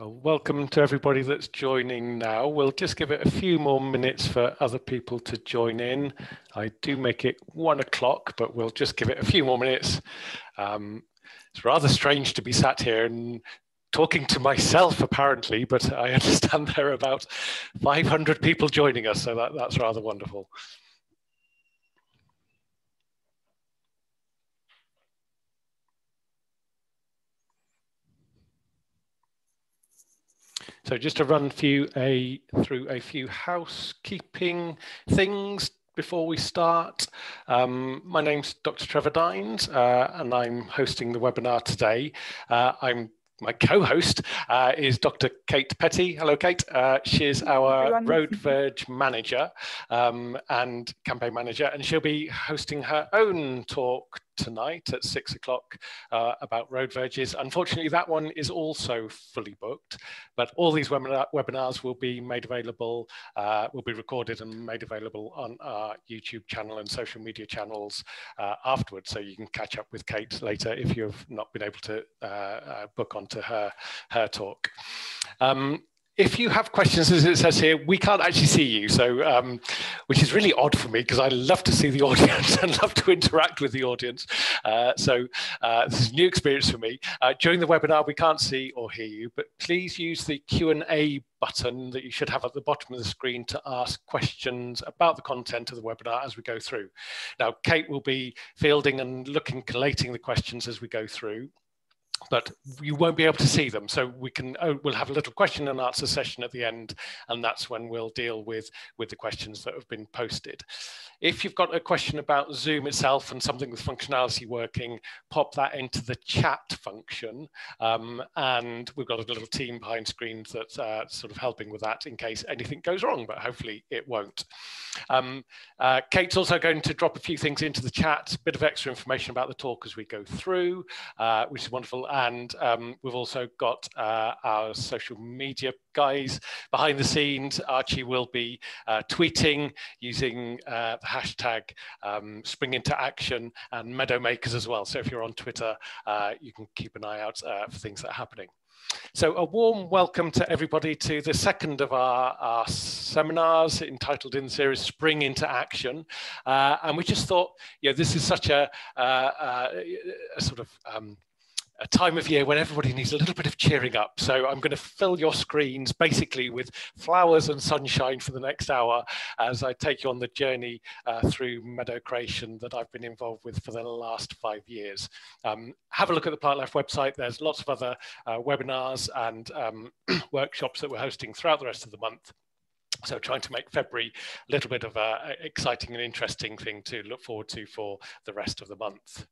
Well, welcome to everybody that's joining now. We'll just give it a few more minutes for other people to join in. I do make it one o'clock, but we'll just give it a few more minutes. Um, it's rather strange to be sat here and talking to myself, apparently, but I understand there are about 500 people joining us, so that, that's rather wonderful. So just to run through a, through a few housekeeping things before we start. Um, my name's Dr. Trevor Dines uh, and I'm hosting the webinar today. Uh, I'm my co-host uh, is Dr. Kate Petty. Hello, Kate. Uh, she's our Road Verge manager um, and campaign manager, and she'll be hosting her own talk tonight at six o'clock uh, about road verges. Unfortunately, that one is also fully booked, but all these webinar webinars will be made available, uh, will be recorded and made available on our YouTube channel and social media channels uh, afterwards. So you can catch up with Kate later if you've not been able to uh, uh, book onto her, her talk. Um, if you have questions, as it says here, we can't actually see you, so um, which is really odd for me because I love to see the audience and love to interact with the audience. Uh, so uh, this is a new experience for me. Uh, during the webinar, we can't see or hear you, but please use the Q&A button that you should have at the bottom of the screen to ask questions about the content of the webinar as we go through. Now, Kate will be fielding and looking, collating the questions as we go through but you won't be able to see them. So we can oh, we'll have a little question and answer session at the end, and that's when we'll deal with with the questions that have been posted. If you've got a question about Zoom itself and something with functionality working, pop that into the chat function, um, and we've got a little team behind screens that's uh, sort of helping with that in case anything goes wrong, but hopefully it won't. Um, uh, Kate's also going to drop a few things into the chat, a bit of extra information about the talk as we go through, uh, which is wonderful and um, we've also got uh, our social media guys behind the scenes. Archie will be uh, tweeting using uh, the hashtag um, Spring Into Action and Meadow Makers as well. So if you're on Twitter, uh, you can keep an eye out uh, for things that are happening. So a warm welcome to everybody to the second of our, our seminars entitled in the series Spring into Action. Uh, and we just thought, you know, this is such a, uh, uh, a sort of um, a time of year when everybody needs a little bit of cheering up. So I'm going to fill your screens basically with flowers and sunshine for the next hour as I take you on the journey uh, through meadow creation that I've been involved with for the last five years. Um, have a look at the Plantlife website. There's lots of other uh, webinars and um, workshops that we're hosting throughout the rest of the month. So trying to make February a little bit of an exciting and interesting thing to look forward to for the rest of the month.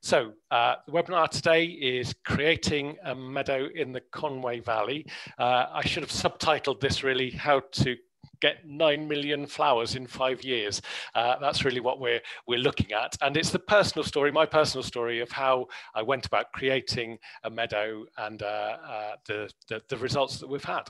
So uh, the webinar today is creating a meadow in the Conwy Valley. Uh, I should have subtitled this really how to get 9 million flowers in five years. Uh, that's really what we're, we're looking at. And it's the personal story, my personal story of how I went about creating a meadow and uh, uh, the, the, the results that we've had.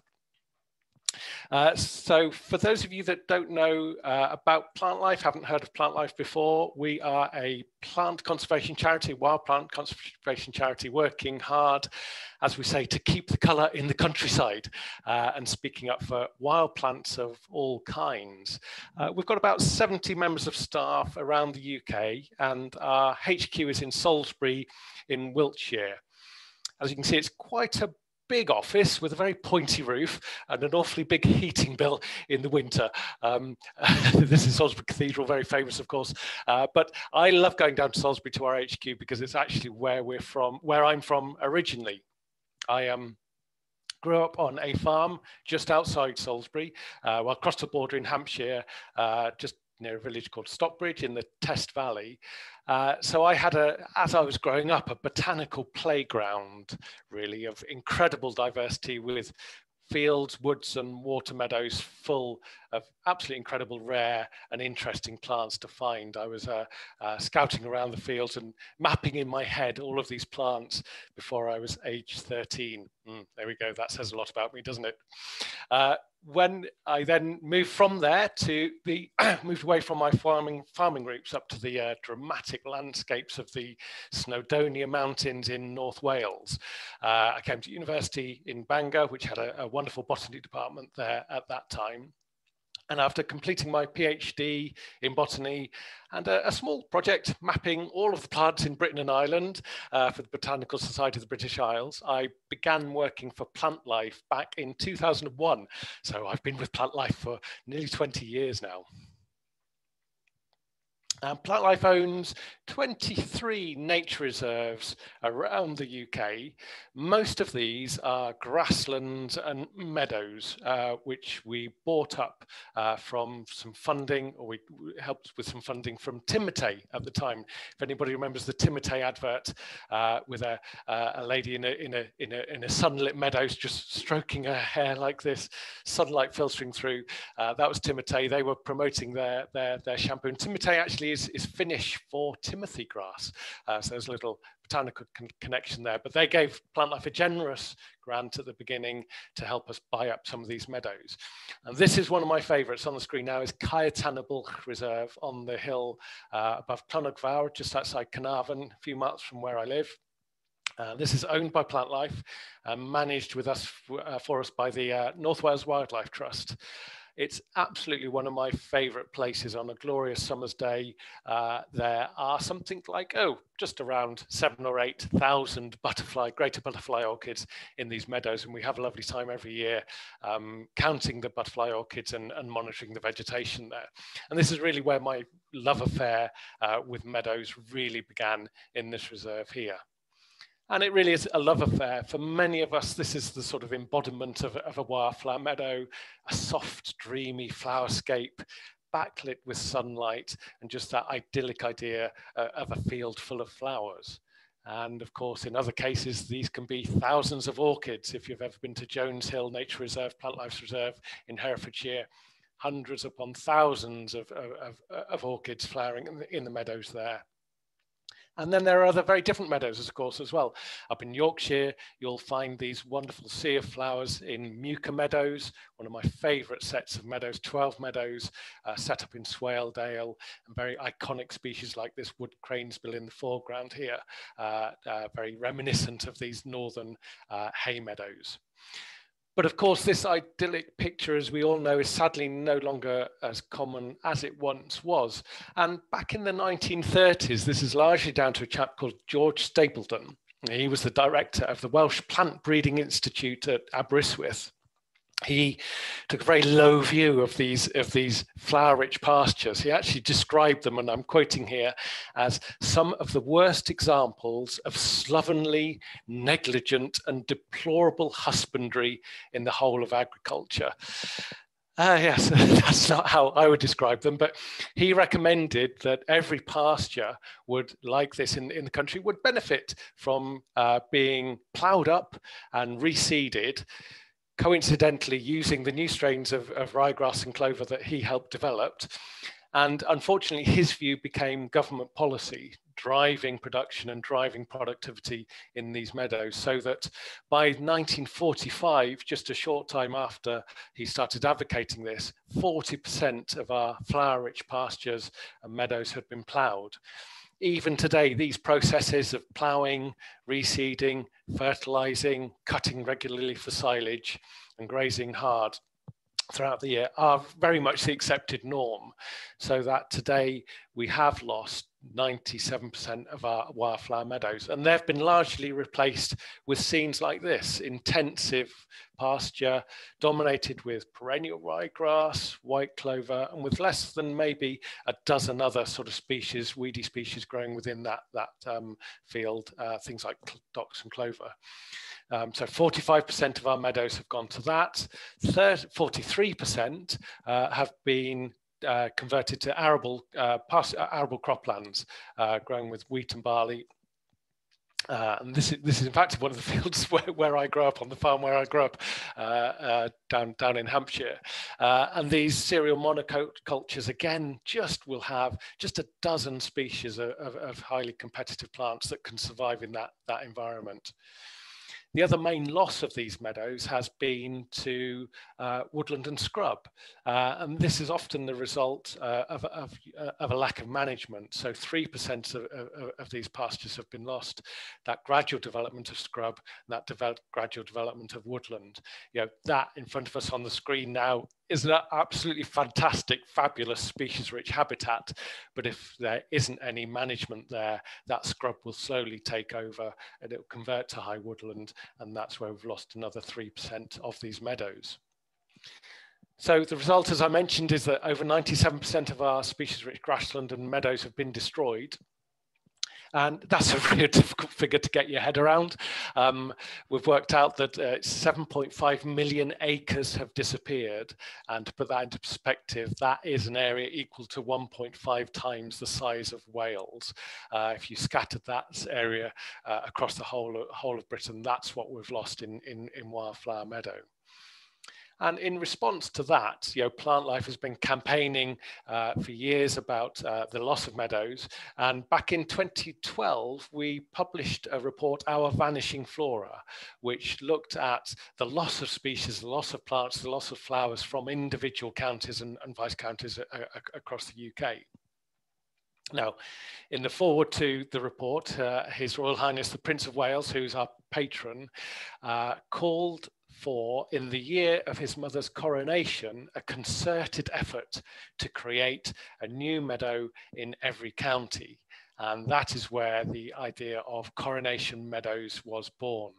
Uh, so for those of you that don't know uh, about Plantlife, haven't heard of Plantlife before, we are a plant conservation charity, wild plant conservation charity, working hard, as we say, to keep the colour in the countryside uh, and speaking up for wild plants of all kinds. Uh, we've got about 70 members of staff around the UK and our HQ is in Salisbury in Wiltshire. As you can see, it's quite a big office with a very pointy roof and an awfully big heating bill in the winter. Um, this is Salisbury Cathedral, very famous, of course. Uh, but I love going down to Salisbury to our HQ because it's actually where we're from, where I'm from originally. I um, grew up on a farm just outside Salisbury, uh, well, across the border in Hampshire, uh, just near a village called Stockbridge in the Test Valley. Uh, so I had a, as I was growing up, a botanical playground, really, of incredible diversity with fields, woods, and water meadows full of absolutely incredible, rare, and interesting plants to find. I was uh, uh, scouting around the fields and mapping in my head all of these plants before I was age 13. Mm, there we go. That says a lot about me, doesn't it? Uh, when I then moved from there to the moved away from my farming farming roots up to the uh, dramatic landscapes of the Snowdonia Mountains in North Wales. Uh, I came to university in Bangor, which had a, a wonderful botany department there at that time. And after completing my PhD in botany and a, a, small project mapping all of the plants in Britain and Ireland uh, for the Botanical Society of the British Isles, I began working for Plantlife back in 2001. So I've been with Plantlife for nearly 20 years now. Um, Plantlife owns 23 nature reserves around the UK. Most of these are grasslands and meadows, uh, which we bought up uh, from some funding, or we helped with some funding from Timotei at the time. If anybody remembers the Timotei advert uh, with a, a lady in a, in, a, in, a, in a sunlit meadow just stroking her hair like this, sunlight filtering through, uh, that was Timotei. They were promoting their, their, their shampoo. And Timotei actually is, is Finnish for Timothy grass. Uh, so there's a little botanical con connection there. But they gave Plantlife a generous grant at the beginning to help us buy up some of these meadows. And this is one of my favorites on the screen now is Caeau Tan y Bwlch Reserve on the hill uh, above Clynnog Fawr, just outside Carnarvon, a few miles from where I live. Uh, this is owned by Plantlife, uh, managed with us uh, for us by the uh, North Wales Wildlife Trust. It's absolutely one of my favorite places on a glorious summer's day. Uh, there are something like, oh, just around seven or 8,000 butterfly, greater butterfly orchids in these meadows. And we have a lovely time every year um, counting the butterfly orchids and, and, monitoring the vegetation there. And this is really where my love affair uh, with meadows really began in this reserve here. And it really is a love affair. For many of us, this is the sort of embodiment of, of a wildflower meadow, a soft, dreamy flowerscape, backlit with sunlight, and just that idyllic idea uh, of a field full of flowers. And of course, in other cases, these can be thousands of orchids. If you've ever been to Joan's Hill Nature Reserve, Plantlife Reserve in Herefordshire, hundreds upon thousands of, of, of orchids flowering in the, in the meadows there. And then there are other very different meadows, of course, as well. Up in Yorkshire, you'll find these wonderful sea of flowers in Muker Meadows, one of my favourite sets of meadows, 12 meadows uh, set up in Swaledale, and very iconic species like this wood cranesbill in the foreground here, uh, uh, very reminiscent of these northern uh, hay meadows. But of course, this idyllic picture, as we all know, is sadly no longer as common as it once was. And back in the 1930s, this is largely down to a chap called George Stapledon. He was the director of the Welsh Plant Breeding Institute at Aberystwyth he took a very low view of these of these flower-rich pastures. He actually described them, and I'm quoting here, as some of the worst examples of slovenly, negligent, and deplorable husbandry in the whole of agriculture. Uh, yes, that's not how I would describe them, but he recommended that every pasture would, like this in, in the country, would benefit from uh, being ploughed up and reseeded coincidentally using the new strains of, of ryegrass and clover that he helped develop. And unfortunately, his view became government policy, driving production and driving productivity in these meadows. So that by 1945, just a short time after he started advocating this, 40% of our flower rich pastures and meadows had been ploughed even today, these processes of ploughing, reseeding, fertilizing, cutting regularly for silage, and grazing hard throughout the year are very much the accepted norm. So that today we have lost 97% of our wildflower meadows, and they've been largely replaced with scenes like this intensive pasture dominated with perennial ryegrass, white clover, and with less than maybe a dozen other sort of species, weedy species growing within that, that um, field, uh, things like docks and clover. Um, so 45% of our meadows have gone to that. 43% uh, have been uh, converted to arable, uh, past, uh, arable croplands, uh, growing with wheat and barley. Uh, and this is, this is in fact one of the fields where, where I grew up, on the farm where I grew up, down, down in Hampshire. and these cereal monocultures, again, just will have just a dozen species of, of, of highly competitive plants that can survive in that, that environment. The other main loss of these meadows has been to uh, woodland and scrub. Uh, and this is often the result uh, of, of, uh, of, a lack of management. So 3% of, of, of, these pastures have been lost. That gradual development of scrub, that develop, gradual development of woodland. You know, that in front of us on the screen now is an absolutely fantastic, fabulous species-rich habitat. But if there isn't any management there, that scrub will slowly take over and it will convert to high woodland. And that's where we've lost another 3% of these meadows. So the result, as I mentioned, is that over 97% of our species-rich grassland and meadows have been destroyed. And that's a really difficult figure to get your head around. Um, we've worked out that uh, 7.5 million acres have disappeared. And to put that into perspective, that is an area equal to 1.5 times the size of Wales. Uh, if you scattered that area uh, across the whole, whole of Britain, that's what we've lost in, in, in Wildflower Meadow. And in response to that, you know, Plantlife has been campaigning uh, for years about uh, the loss of meadows. And back in 2012, we published a report, Our Vanishing Flora, which looked at the loss of species, the loss of plants, the loss of flowers from individual counties and, and vice counties uh, across the UK. Now, in the forward to the report, uh, His Royal Highness the Prince of Wales, who's our patron, uh, called for, in the year of his mother's coronation, a concerted effort to create a new meadow in every county. And that is where the idea of Coronation Meadows was born.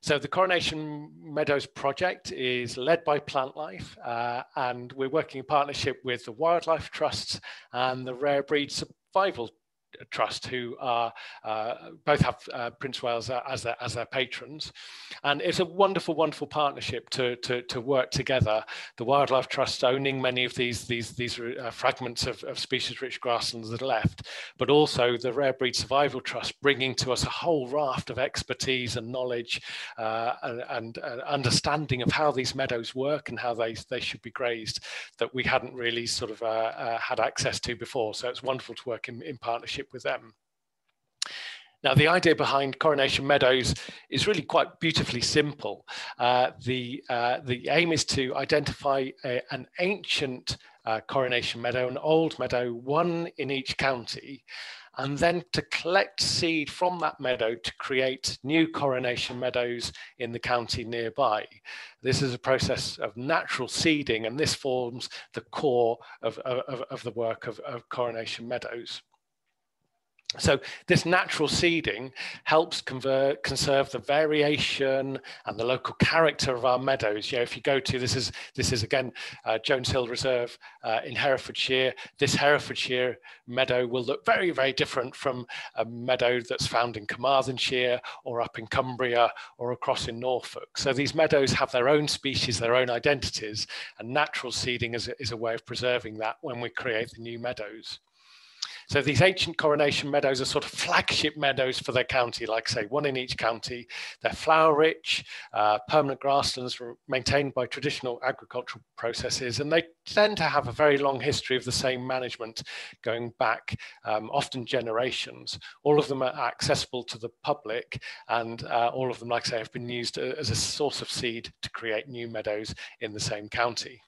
So the Coronation Meadows project is led by Plantlife, uh, and we're working in partnership with the Wildlife Trusts and the Rare Breed Survival Trust, who are uh, both have uh, Prince Wales as their, as their patrons. And it's a wonderful, wonderful partnership to, to, to work together. The Wildlife Trust owning many of these, these, these uh, fragments of, of species-rich grasslands that are left, but also the Rare Breed Survival Trust bringing to us a whole raft of expertise and knowledge uh, and, and uh, understanding of how these meadows work and how they, they should be grazed that we hadn't really sort of uh, had access to before. So it's wonderful to work in, in partnership with them. Now, the idea behind Coronation Meadows is really quite beautifully simple. Uh, the, uh, the aim is to identify a, an ancient uh, coronation meadow, an old meadow, one in each county, and then to collect seed from that meadow to create new coronation meadows in the county nearby. This is a process of natural seeding, and this forms the core of, of, of the work of, of coronation meadows. So this natural seeding helps convert, conserve the variation and the local character of our meadows. You know, if you go to this is this is again uh, Joan's Hill Reserve uh, in Herefordshire. This Herefordshire meadow will look very very different from a meadow that's found in Carmarthenshire or up in Cumbria or across in Norfolk. So these meadows have their own species, their own identities, and natural seeding is, is a way of preserving that when we create the new meadows. So these ancient coronation meadows are sort of flagship meadows for their county, like say one in each county. They're flower rich, uh, permanent grasslands maintained by traditional agricultural processes, and they tend to have a very long history of the same management going back um, often generations. All of them are accessible to the public, and uh, all of them, like I say, have been used as a source of seed to create new meadows in the same county.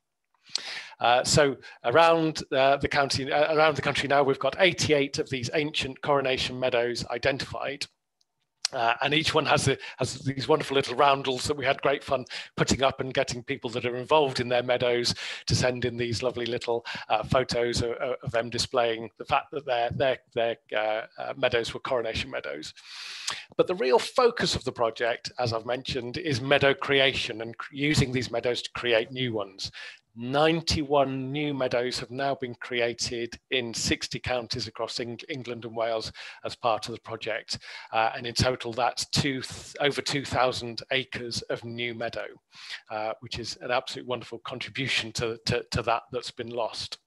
Uh, so around uh, the county, uh, around the country now, we've got 88 of these ancient coronation meadows identified. Uh, and each one has, has these wonderful little roundels that we had great fun putting up and getting people that are involved in their meadows to send in these lovely little uh, photos of, of, them displaying the fact that their, their, their meadows were coronation meadows. But the real focus of the project, as I've mentioned, is meadow creation and using these meadows to create new ones. 91 new meadows have now been created in 60 counties across Eng England and Wales as part of the project. Uh, and in total, that's two over 2,000 acres of new meadow, uh, which is an absolute wonderful contribution to, to, to that that's been lost.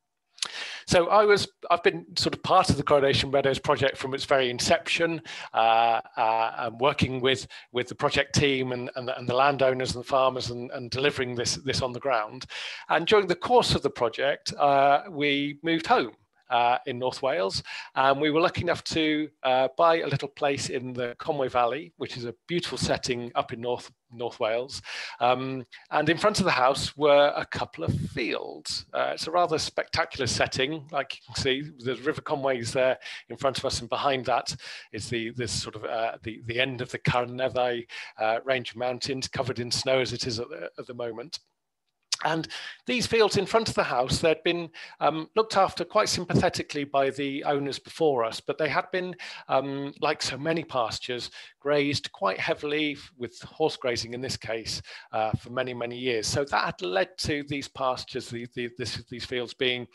So I was, I've been sort of part of the Coronation Meadows project from its very inception, uh, uh, working with with the project team and, and, and the landowners and the farmers and, and, delivering this this on the ground. And during the course of the project, uh, we moved home uh, in North Wales. And we were lucky enough to uh, buy a little place in the Conwy Valley, which is a beautiful setting up in North North Wales. Um, and in front of the house were a couple of fields. Uh, it's a rather spectacular setting. Like you can see, the River Conwy is there in front of us, and behind that is the this sort of uh, the the end of the Carneddau uh, range of mountains, covered in snow as it is at the, at the moment. And these fields in front of the house, they'd been um, looked after quite sympathetically by the owners before us, but they had been, um, like so many pastures, grazed quite heavily with horse grazing in this case uh, for many, many years. So that had led to these pastures, the, the, this, these fields being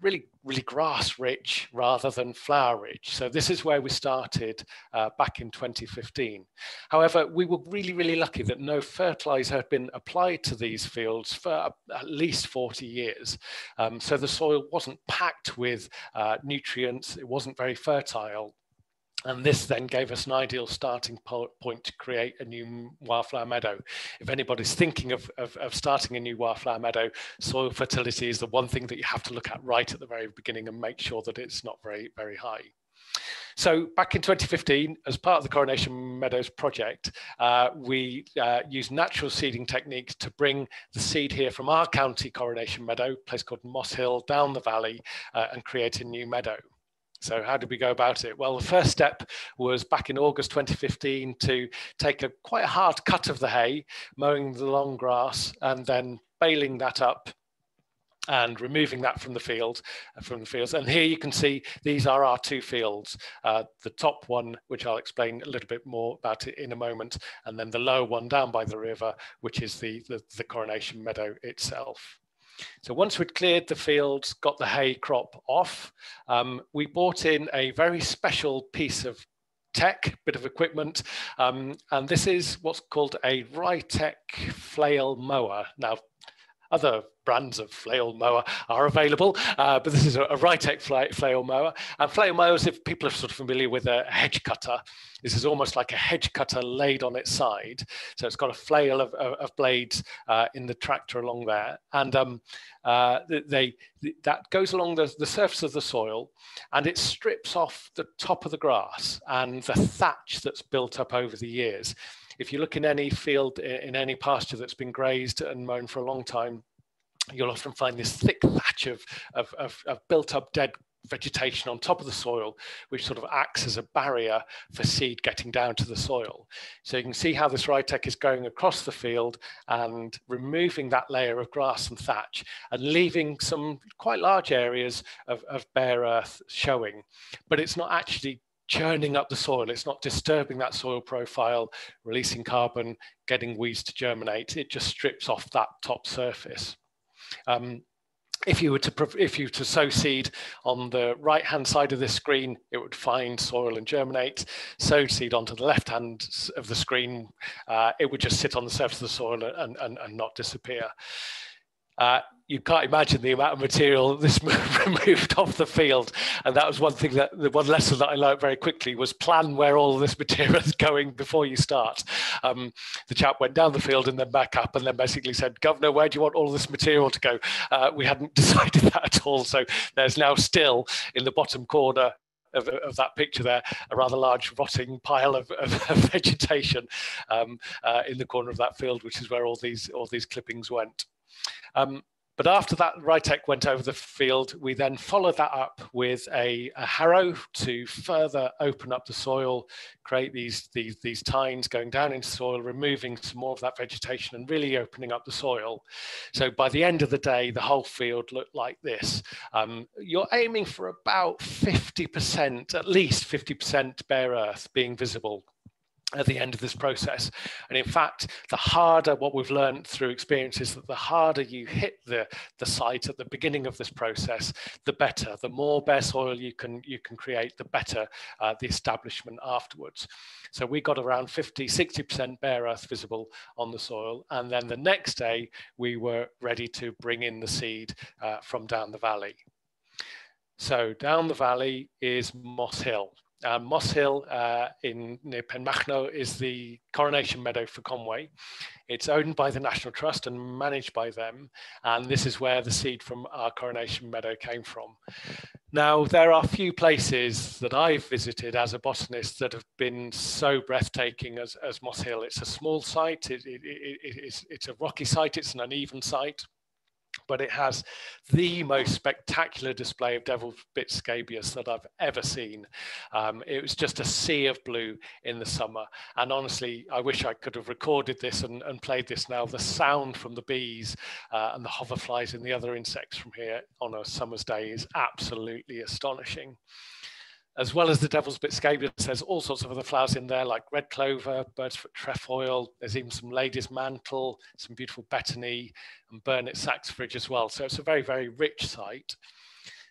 really, really grass rich rather than flower rich. So this is where we started uh, back in 2015. However, we were really, really lucky that no fertilizer had been applied to these fields for at least 40 years. Um, so the soil wasn't packed with uh, nutrients, it wasn't very fertile. And this then gave us an ideal starting point to create a new wildflower meadow. If anybody's thinking of, of, of, starting a new wildflower meadow, soil fertility is the one thing that you have to look at right at the very beginning and make sure that it's not very, very high. So back in 2015, as part of the Coronation Meadows project, uh, we uh, used natural seeding techniques to bring the seed here from our county Coronation Meadow, place called Moss Hill, down the valley uh, and create a new meadow. So how did we go about it? Well, the first step was back in August 2015 to take a quite a hard cut of the hay, mowing the long grass and then baling that up and removing that from the field uh, from the fields and here you can see these are our two fields uh, the top one which i'll explain a little bit more about it in a moment and then the lower one down by the river which is the the, the coronation meadow itself so once we'd cleared the fields, got the hay crop off, um, we bought in a very special piece of tech, bit of equipment, um, and this is what's called a Rytec flail mower. Now, other brands of flail mower are available, uh, but this is a, a Rytec flail mower. And flail mowers, if people are sort of familiar with a hedge cutter, this is almost like a hedge cutter laid on its side. So it's got a flail of, of, of blades uh, in the tractor along there. And um, uh, they, that goes along the, the surface of the soil and it strips off the top of the grass and the thatch that's built up over the years if you look in any field in any pasture that's been grazed and mown for a long time you'll often find this thick thatch of, of, of, of built up dead vegetation on top of the soil, which sort of acts as a barrier for seed getting down to the soil. So you can see how this Rytec is going across the field and removing that layer of grass and thatch and leaving some quite large areas of, of bare earth showing. But it's not actually churning up the soil. It's not disturbing that soil profile, releasing carbon, getting weeds to germinate. It just strips off that top surface. Um, if you were to if you were to sow seed on the right hand side of this screen, it would find soil and germinate. Sow seed onto the left hand of the screen, uh, it would just sit on the surface of the soil and, and, and not disappear. Uh, you can't imagine the amount of material this removed off the field. And that was one thing that the one lesson that I learned very quickly was plan where all this material is going before you start. Um, the chap went down the field and then back up and then basically said, Governor, where do you want all this material to go? Uh, we hadn't decided that at all. So there's now still in the bottom corner of, of, that picture there, a rather large rotting pile of, of, of vegetation um, uh, in the corner of that field, which is where all these all these clippings went. Um, but after that Rytec went over the field, we then followed that up with a, a, harrow to further open up the soil, create these, these, these tines going down into soil, removing some more of that vegetation and really opening up the soil. So by the end of the day, the whole field looked like this. Um, you're aiming for about 50%, at least 50% bare earth being visible at the end of this process. And in fact, the harder what we've learned through experience is that the harder you hit the, the site at the beginning of this process, the better. The more bare soil you can you can create, the better uh, the establishment afterwards. So we got around 50, 60% bare earth visible on the soil. And then the next day, we were ready to bring in the seed uh, from down the valley. So down the valley is Moss Hill. Uh, Moss Hill uh, in near Penmachno is the coronation meadow for Conwy. It's owned by the National Trust and managed by them. And this is where the seed from our coronation meadow came from. Now, there are few places that I've visited as a botanist that have been so breathtaking as, as Moss Hill. It's a small site, it, it, it, it's, it's a rocky site, it's an uneven site but it has the most spectacular display of devil's bit scabious that I've ever seen. Um, it was just a sea of blue in the summer. And honestly, I wish I could have recorded this and, and played this now. The sound from the bees uh, and the hoverflies and the other insects from here on a summer's day is absolutely astonishing as well as the devil's bit scabious, there's all sorts of other flowers in there, like red clover, bird's foot trefoil. There's even some lady's mantle, some beautiful betony, and burnet saxifrage as well. So it's a very, very rich site.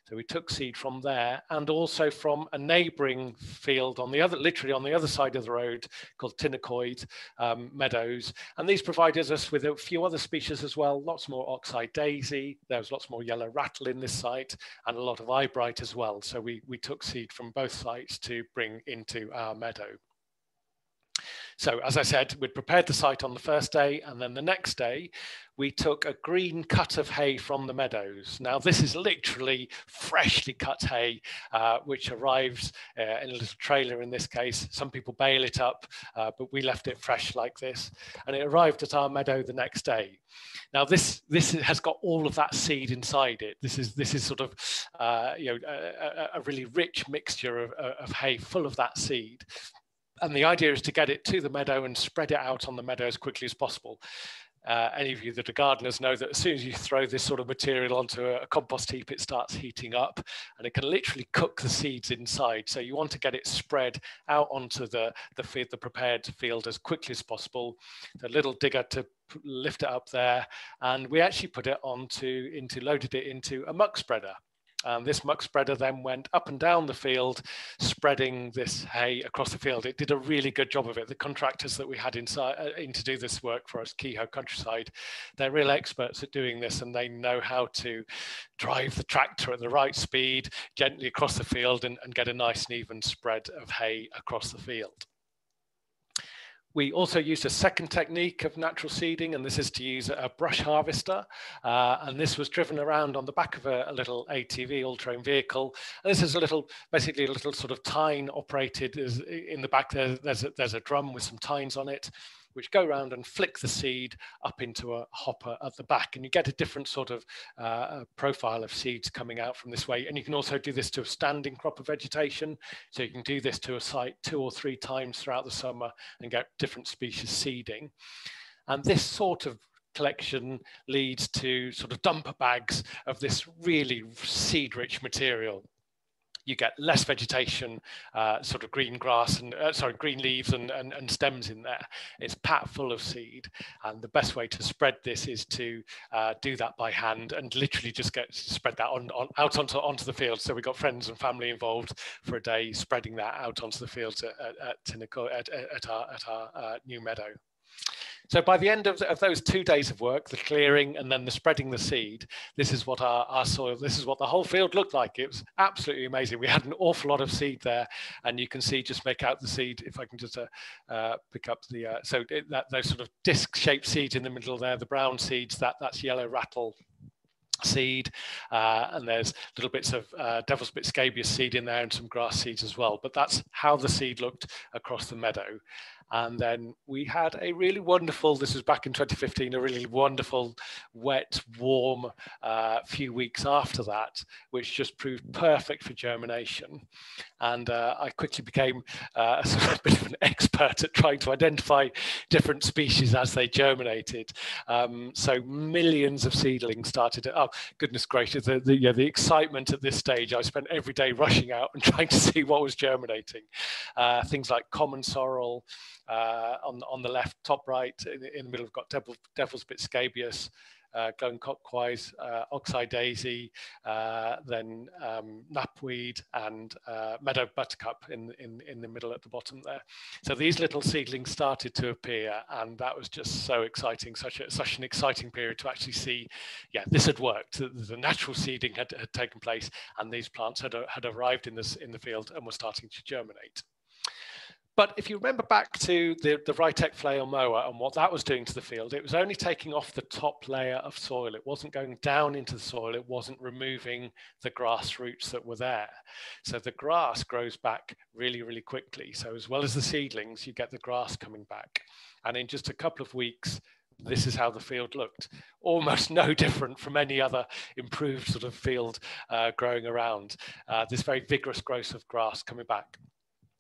So we took seed from there and also from a neighboring field on the other, literally on the other side of the road called Tinacoid um, Meadows. And these provided us with a few other species as well, lots more oxeye daisy. There was lots more yellow rattle in this site and a lot of eyebright as well. So we, we took seed from both sites to bring into our meadow. So as I said, we'd prepared the site on the first day and then the next day we took a green cut of hay from the meadows. Now this is literally freshly cut hay, uh, which arrives uh, in a little trailer in this case. Some people bale it up, uh, but we left it fresh like this. And it arrived at our meadow the next day. Now this this has got all of that seed inside it. This is this is sort of uh, you know a, a, really rich mixture of, of hay full of that seed and the idea is to get it to the meadow and spread it out on the meadow as quickly as possible. Uh, any of you that are gardeners know that as soon as you throw this sort of material onto a, compost heap, it starts heating up and it can literally cook the seeds inside. So you want to get it spread out onto the, the, field, the prepared field as quickly as possible. The little digger to lift it up there. And we actually put it onto, into, loaded it into a muck spreader. Um, this muck spreader then went up and down the field, spreading this hay across the field. It did a really good job of it. The contractors that we had inside uh, in to do this work for us, Kehoe Countryside, they're real experts at doing this, and they know how to drive the tractor at the right speed, gently across the field, and, and get a nice and even spread of hay across the field. We also used a second technique of natural seeding, and this is to use a brush harvester. Uh, and this was driven around on the back of a, a little ATV, all-terrain vehicle. And this is a little, basically a little sort of tine operated. In the back there, there's a, there's a drum with some tines on it which go around and flick the seed up into a hopper at the back. And you get a different sort of uh, profile of seeds coming out from this way. And you can also do this to a standing crop of vegetation. So you can do this to a site two or three times throughout the summer and get different species seeding. And this sort of collection leads to sort of dumper bags of this really seed rich material you get less vegetation, uh, sort of green grass and uh, sorry, green leaves and, and, and, stems in there. It's packed full of seed. And the best way to spread this is to uh, do that by hand and literally just get spread that on, on out onto, onto the field. So we got friends and family involved for a day, spreading that out onto the fields at, at, at, at our, at our uh, new meadow. So by the end of, of, those two days of work, the clearing and then the spreading the seed, this is what our, our soil, this is what the whole field looked like. It was absolutely amazing. We had an awful lot of seed there and you can see, just make out the seed, if I can just uh, uh, pick up the, uh, so it, that, those sort of disc shaped seeds in the middle there, the brown seeds, that that's yellow rattle, seed uh, and there's little bits of uh, devil's bit scabious seed in there and some grass seeds as well but that's how the seed looked across the meadow and then we had a really wonderful, this was back in 2015, a really wonderful, wet, warm uh, few weeks after that, which just proved perfect for germination. And uh, I quickly became uh, a, bit of an expert at trying to identify different species as they germinated. Um, so millions of seedlings started, oh, goodness gracious, the, the, yeah, the excitement at this stage, I spent every day rushing out and trying to see what was germinating. Uh, things like common sorrel, uh, on, on the left, top right, in, in the middle, we've got Devil, Devil's Bit scabious, uh, glowing cockwise, uh, oxeye daisy, uh, then um, knapweed and uh, meadow buttercup in, in, in the middle at the bottom there. So these little seedlings started to appear and that was just so exciting, such, a, such an exciting period to actually see, yeah, this had worked. The, the natural seeding had, had taken place and these plants had, had arrived in, this, in the field and were starting to germinate. But if you remember back to the, the Rytec flail mower and what that was doing to the field, it was only taking off the top layer of soil. It wasn't going down into the soil. It wasn't removing the grass roots that were there. So the grass grows back really, really quickly. So as well as the seedlings, you get the grass coming back. And in just a couple of weeks, this is how the field looked. Almost no different from any other improved sort of field uh, growing around. Uh, this very vigorous growth of grass coming back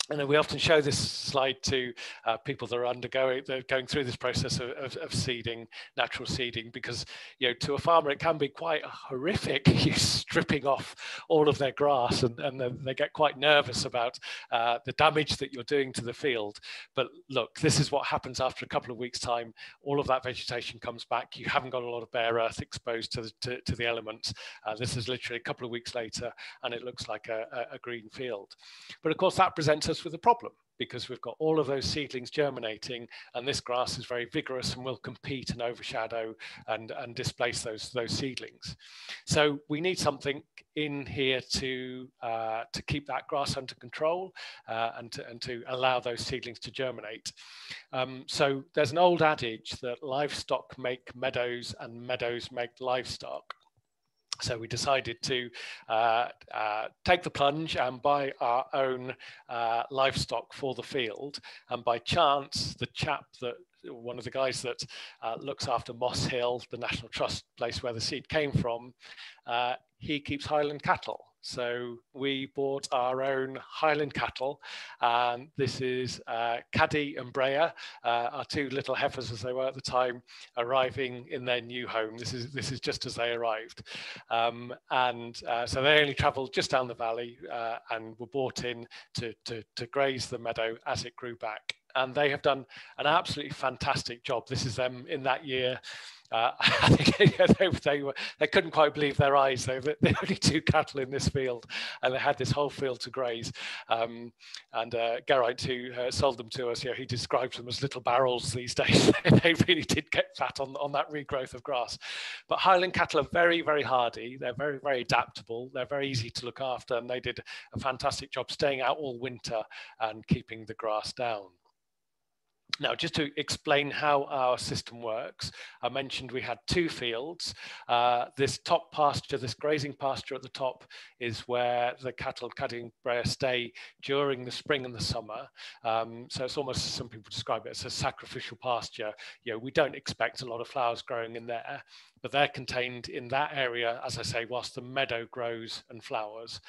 and we often show this slide to uh, people that are undergoing, that are going through this process of, of, of, seeding, natural seeding, because you know to a farmer it can be quite horrific. You stripping off all of their grass, and, and they get quite nervous about uh, the damage that you're doing to the field. But look, this is what happens after a couple of weeks' time. All of that vegetation comes back. You haven't got a lot of bare earth exposed to the, to, to the elements. Uh, this is literally a couple of weeks later, and it looks like a, a, a green field. But of course, that presents us us with a problem because we've got all of those seedlings germinating and this grass is very vigorous and will compete and overshadow and, and displace those, those seedlings. So we need something in here to, uh, to keep that grass under control uh, and, to, and to allow those seedlings to germinate. Um, so there's an old adage that livestock make meadows and meadows make livestock. So we decided to uh, uh, take the plunge and buy our own uh, livestock for the field. And by chance, the chap that one of the guys that uh, looks after Moss Hill, the National Trust place where the seed came from, uh, he keeps Highland cattle. So we bought our own Highland cattle. and this is uh, Caddy and Breya, uh, our two little heifers as they were at the time, arriving in their new home. This is this is just as they arrived, um, and uh, so they only travelled just down the valley uh, and were brought in to, to to graze the meadow as it grew back. And they have done an absolutely fantastic job. This is them in that year uh, I think they, they, were, they couldn't quite believe their eyes. They were the only two cattle in this field, and they had this whole field to graze. Um, and uh, Geraint, who uh, sold them to us, you know, he described them as little barrels these days. they really did get fat on, on that regrowth of grass. But Highland cattle are very, very hardy. They're very, very adaptable. They're very easy to look after, and they did a fantastic job staying out all winter and keeping the grass down. Now, just to explain how our system works, I mentioned we had two fields. Uh, this top pasture, this grazing pasture at the top, is where the cattle cutting Breya stay during the spring and the summer. Um, so it's almost, some people describe it as a sacrificial pasture. You know, we don't expect a lot of flowers growing in there but they're contained in that area, as I say, whilst the meadow grows and flowers.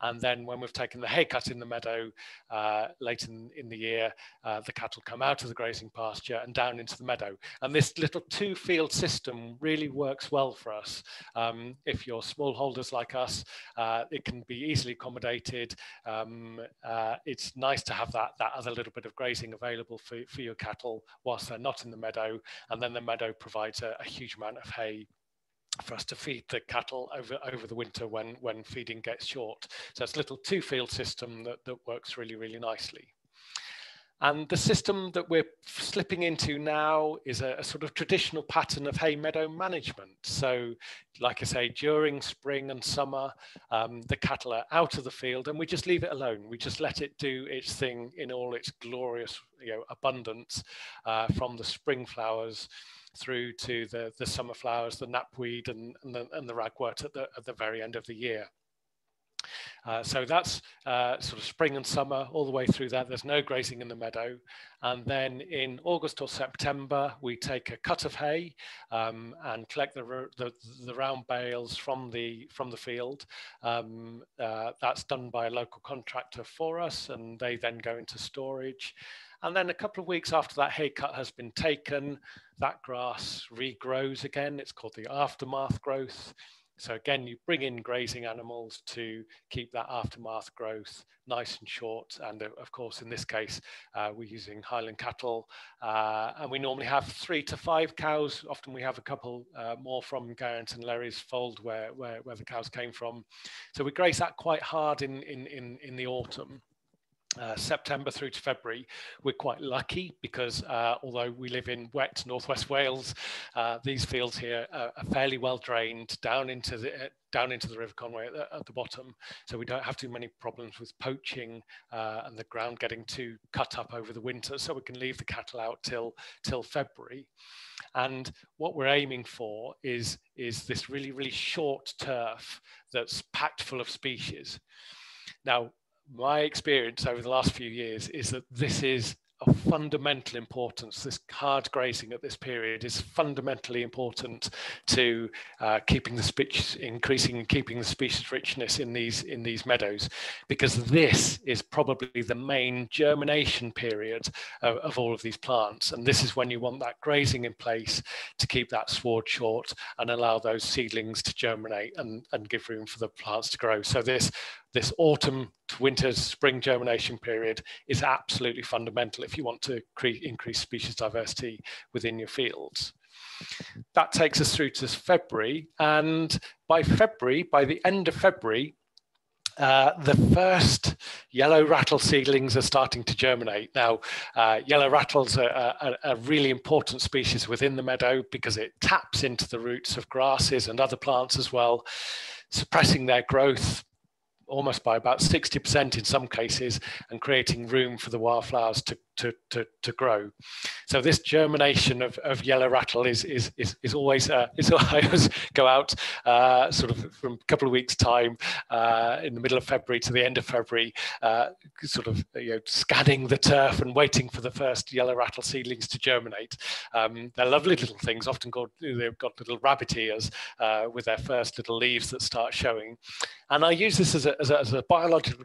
And then when we've taken the hay cut in the meadow uh, late in, in the year, uh, the cattle come out of the grazing pasture and down into the meadow. And this little two field system really works well for us. Um, if you're smallholders like us, uh, it can be easily accommodated. Um, uh, it's nice to have that, that other little bit of grazing available for, for your cattle whilst they're not in the meadow. And then the meadow provides a, a huge amount of hay for us to feed the cattle over, over the winter when, when feeding gets short. So it's a little two field system that, that works really, really nicely. And the system that we're slipping into now is a, a, sort of traditional pattern of hay meadow management. So, like I say, during spring and summer, um, the cattle are out of the field and we just leave it alone. We just let it do its thing in all its glorious you know, abundance uh, from the spring flowers through to the, the summer flowers, the knapweed and, and, the, and the ragwort at the, at the very end of the year. Uh, so that's uh, sort of spring and summer all the way through that. There's no grazing in the meadow. And then in August or September, we take a cut of hay um, and collect the, the, the, round bales from the, from the field. Um, uh, that's done by a local contractor for us, and they then go into storage. And then a couple of weeks after that hay cut has been taken, that grass regrows again. It's called the aftermath growth. So again, you bring in grazing animals to keep that aftermath growth nice and short. And uh, of course, in this case, uh, we're using Highland cattle. Uh, and we normally have three to five cows. Often we have a couple uh, more from Geraint and Larry's fold where, where, where the cows came from. So we graze that quite hard in, in, in, in the autumn. Uh, September through to February, we're quite lucky because uh, although we live in wet northwest Wales, uh, these fields here are, are, fairly well drained down into the uh, down into the River Conwy at the, at the, bottom, so we don't have too many problems with poaching uh, and the ground getting too cut up over the winter. So we can leave the cattle out till till February. And what we're aiming for is is this really really short turf that's packed full of species. Now, my experience over the last few years is that this is of fundamental importance. This hard grazing at this period is fundamentally important to uh, keeping the species, increasing and keeping the species richness in these in these meadows, because this is probably the main germination period of, of all of these plants, and this is when you want that grazing in place to keep that sward short and allow those seedlings to germinate and, and give room for the plants to grow. So this this autumn to winter spring germination period is absolutely fundamental if you want to increase species diversity within your fields. That takes us through to February, and by February, by the end of February, uh, the first yellow rattle seedlings are starting to germinate. Now, uh, yellow rattles are, are, a really important species within the meadow because it taps into the roots of grasses and other plants as well, suppressing their growth almost by about 60% in some cases and creating room for the wildflowers to, to, to, to grow. So this germination of, of yellow rattle is, is, is, is always, uh, always go out uh, sort of from a couple of weeks time uh, in the middle of February to the end of February, uh, sort of you know, scanning the turf and waiting for the first yellow rattle seedlings to germinate. Um, they're lovely little things, often called, they've got little rabbit ears uh, with their first little leaves that start showing. And I use this as a, as a, as a biological,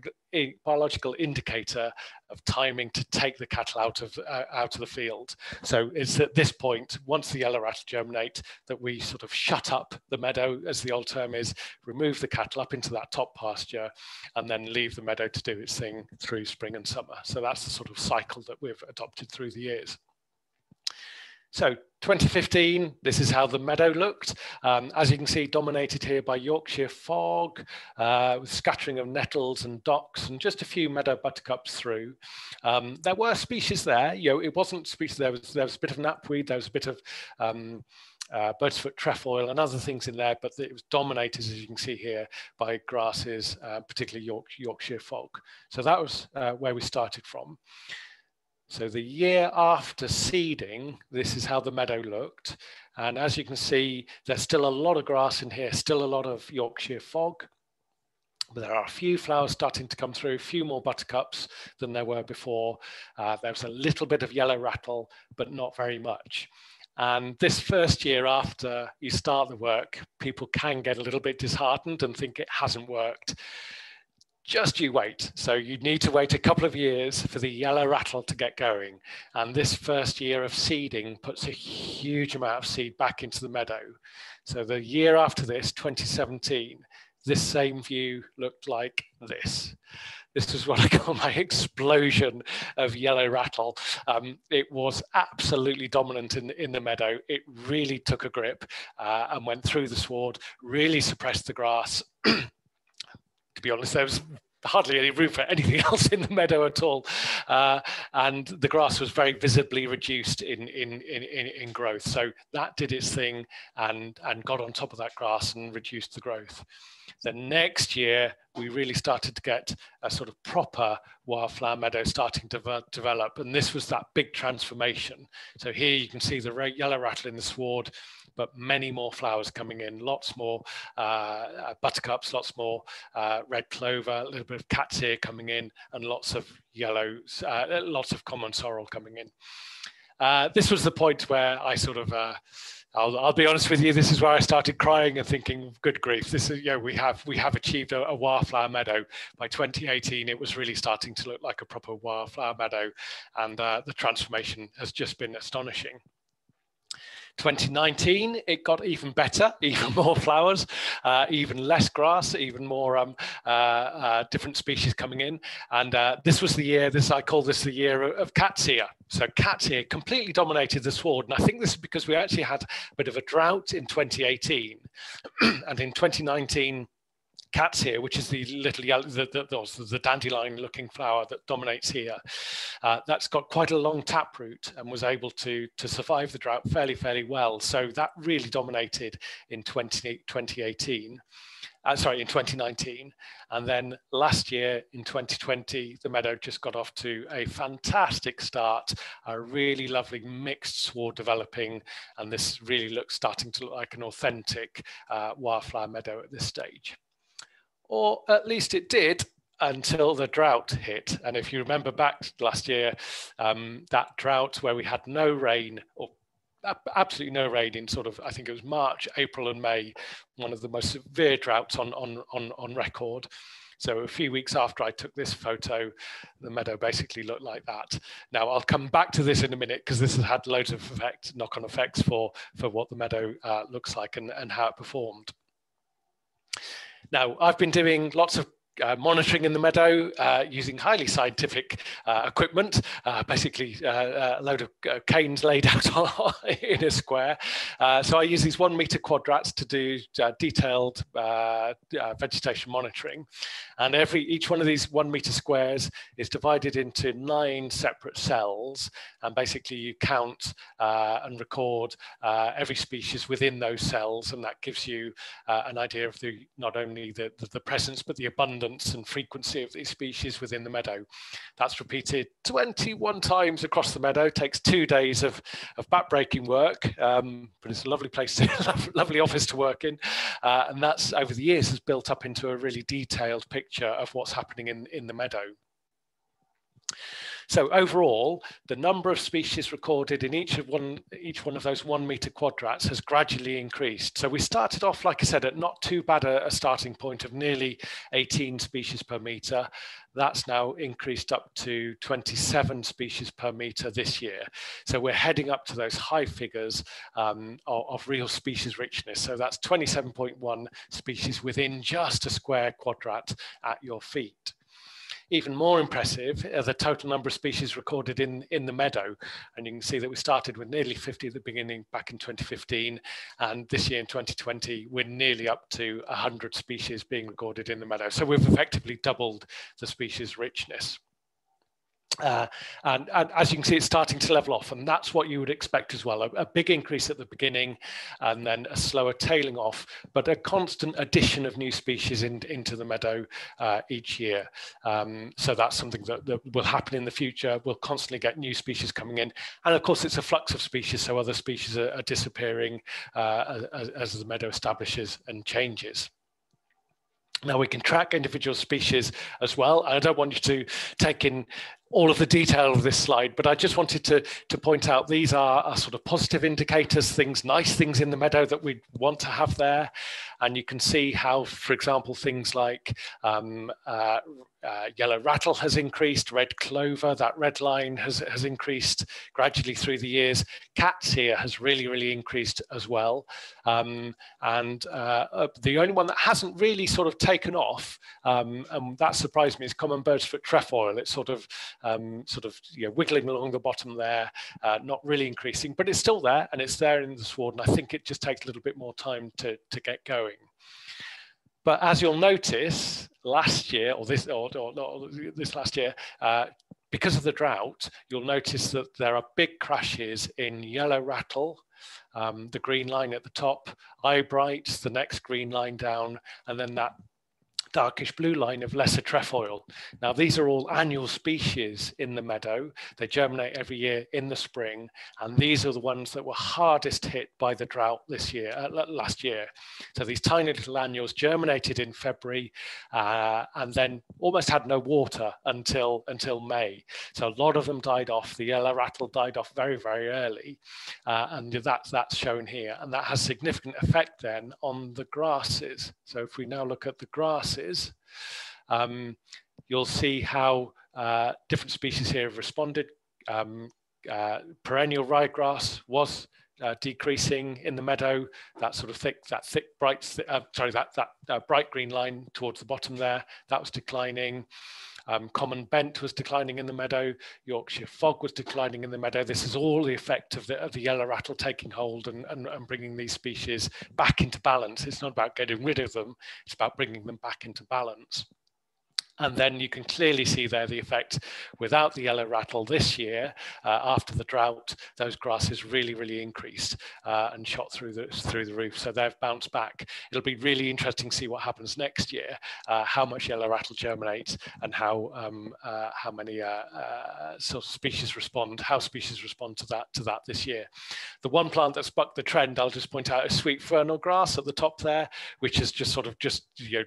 biological indicator of timing to take the cattle out of uh, out of the field. So it's at this point, once the yellow rattle germinate, that we sort of shut up the meadow, as the old term is, remove the cattle up into that top pasture, and then leave the meadow to do its thing through spring and summer. So that's the sort of cycle that we've adopted through the years. So 2015, this is how the meadow looked. Um, as you can see, dominated here by Yorkshire fog, uh, with scattering of nettles and docks, and just a few meadow buttercups through. Um, there were species there. You know, it wasn't species. There was there was a bit of knapweed. There was a bit of um, uh, bird's foot trefoil and other things in there, but it was dominated, as you can see here, by grasses, uh, particularly York, Yorkshire fog. So that was uh, where we started from. So the year after seeding, this is how the meadow looked. And as you can see, there's still a lot of grass in here, still a lot of Yorkshire fog. But there are a few flowers starting to come through, a few more buttercups than there were before. Uh, there's a little bit of yellow rattle, but not very much. And this first year after you start the work, people can get a little bit disheartened and think it hasn't worked just you wait. So you'd need to wait a couple of years for the yellow rattle to get going. And this first year of seeding puts a huge amount of seed back into the meadow. So the year after this, 2017, this same view looked like this. This is what I call my explosion of yellow rattle. Um, it was absolutely dominant in, in the meadow. It really took a grip uh, and went through the sward, really suppressed the grass. to be honest, there was hardly any room for anything else in the meadow at all. Uh, and the grass was very visibly reduced in, in, in, in, growth. So that did its thing and, and got on top of that grass and reduced the growth. The next year, we really started to get a sort of proper wildflower meadow starting to develop. And this was that big transformation. So here you can see the yellow rattle in the sward but many more flowers coming in, lots more uh, uh, buttercups, lots more uh, red clover, a little bit of cat's ear coming in, and lots of yellows, uh, lots of common sorrel coming in. Uh, this was the point where I sort of uh, I'll, I'll, be honest with you. This is where I started crying and thinking, "Good grief! This is, you know, we have we have achieved a, a, wildflower meadow." By 2018, it was really starting to look like a proper wildflower meadow, and uh, the transformation has just been astonishing. 2019, it got even better, even more flowers, uh, even less grass, even more um, uh, uh, different species coming in. And uh, this was the year, this I call this the year of cat's ear. So cat's ear completely dominated the sward. And I think this is because we actually had a bit of a drought in 2018. and in 2019, cat's ear, which is the little yellow, the, the, the dandelion looking flower that dominates here. Uh, that's got quite a long taproot and was able to, to survive the drought fairly, fairly well. So that really dominated in 20, 2018. Uh, sorry, in 2019. And then last year in 2020, the meadow just got off to a fantastic start, a really lovely mixed sward developing. And this really looks starting to look like an authentic uh, wildflower meadow at this stage or at least it did until the drought hit. And if you remember back last year, um, that drought where we had no rain or absolutely no rain in sort of I think it was March, April, and May, one of the most severe droughts on on on, on record. So a few weeks after I took this photo, the meadow basically looked like that. Now I'll come back to this in a minute because this has had loads of effect, knock-on effects for for what the meadow uh, looks like and, and how it performed. Now, I've been doing lots of uh, monitoring in the meadow uh, using highly scientific uh, equipment, uh, basically uh, uh, a load of canes laid out in a square. so I use these one meter quadrats to do detailed vegetation monitoring. And every each one of these one meter squares is divided into nine separate cells. And basically you count and record every species within those cells. And that gives you an idea of the not only the, the, the presence, but the abundance abundance and frequency of these species within the meadow. That's repeated 21 times across the meadow, takes two days of, of backbreaking work, um, but it's a lovely place, lovely office to work in. Uh, and that's over the years has built up into a really detailed picture of what's happening in, in the meadow. So overall, the number of species recorded in each of one each one of those one meter quadrats has gradually increased. So we started off, like I said, at not too bad a, a starting point of nearly 18 species per meter. That's now increased up to 27 species per meter this year. So we're heading up to those high figures um, of, of real species richness. So that's 27.1 species within just a square quadrat at your feet. Even more impressive are the total number of species recorded in, in the meadow. And you can see that we started with nearly 50 at the beginning back in 2015. And this year in 2020, we're nearly up to 100 species being recorded in the meadow. So we've effectively doubled the species richness. Uh, and, and, as you can see, it's starting to level off, and that's what you would expect as well. A, a, big increase at the beginning, and then a slower tailing off, but a constant addition of new species in, into the meadow uh, each year. Um, so that's something that, that, will happen in the future. We'll constantly get new species coming in, and of course, it's a flux of species, so other species are, are disappearing uh, as, as the meadow establishes and changes. Now we can track individual species as well. I don't want you to take in all of the detail of this slide, but I just wanted to, to point out these are, are sort of positive indicators, things, nice things in the meadow that we want to have there. And you can see how, for example, things like um, uh, uh, yellow rattle has increased, red clover, that red line has, has increased gradually through the years. Cat's ear has really, really increased as well. Um, and uh, the only one that hasn't really sort of taken off, um, and that surprised me, is common bird's foot trefoil. It's sort of um, sort of you know, wiggling along the bottom there, uh, not really increasing, but it's still there and it's there in the sward. And I think it just takes a little bit more time to, to get going. But as you'll notice, last year or this or, or, this last year, uh, because of the drought, you'll notice that there are big crashes in yellow rattle, um, the green line at the top, eyebright, the next green line down, and then that darkish blue line of lesser trefoil. Now, these are all annual species in the meadow. They germinate every year in the spring, and these are the ones that were hardest hit by the drought this year, uh, last year. So these tiny little annuals germinated in February uh, and then almost had no water until, until May. So a lot of them died off. The yellow rattle died off very, very early, uh, and that's, that's shown here. And that has significant effect then on the grasses. So if we now look at the grasses, um, you'll see how uh, different species here have responded. Um, uh, perennial ryegrass was uh, decreasing in the meadow. That sort of thick, that thick, bright, uh, sorry, that that uh, bright green line towards the bottom there, that was declining. Um, common bent was declining in the meadow. Yorkshire fog was declining in the meadow. This is all the effect of the, of the yellow rattle taking hold and, and, and bringing these species back into balance. It's not about getting rid of them, it's about bringing them back into balance. And then you can clearly see there the effect without the yellow rattle this year, uh, after the drought, those grasses really, really increased uh, and shot through the, through the roof. So they've bounced back. It'll be really interesting to see what happens next year, uh, how much yellow rattle germinates and how, um, uh, how many uh, uh, sort of species respond, how species respond to that, to that this year. The one plant that's bucked the trend, I'll just point out, is sweet vernal grass at the top there, which is just sort of just, you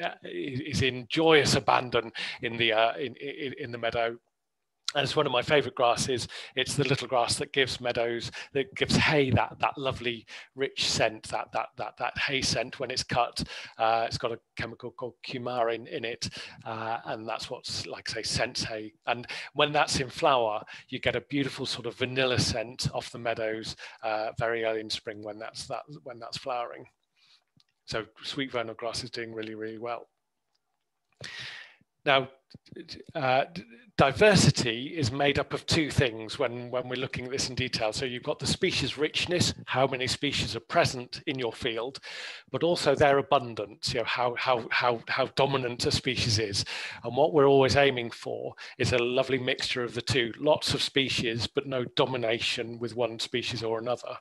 know, is in joyous abandon in the uh, in, in, in the meadow and it's one of my favorite grasses. It's the little grass that gives meadows, that gives hay that that lovely rich scent, that that that that hay scent when it's cut. Uh, it's got a chemical called coumarin in it, uh, and that's what's like say scents hay. And when that's in flower, you get a beautiful sort of vanilla scent off the meadows uh, very early in spring when that's that when that's flowering. So sweet vernal grass is doing really really well. Now, uh, diversity is made up of two things when, when we're looking at this in detail. So you've got the species richness, how many species are present in your field, but also their abundance, you know, how, how, how, how dominant a species is. And what we're always aiming for is a lovely mixture of the two, lots of species, but no domination with one species or another.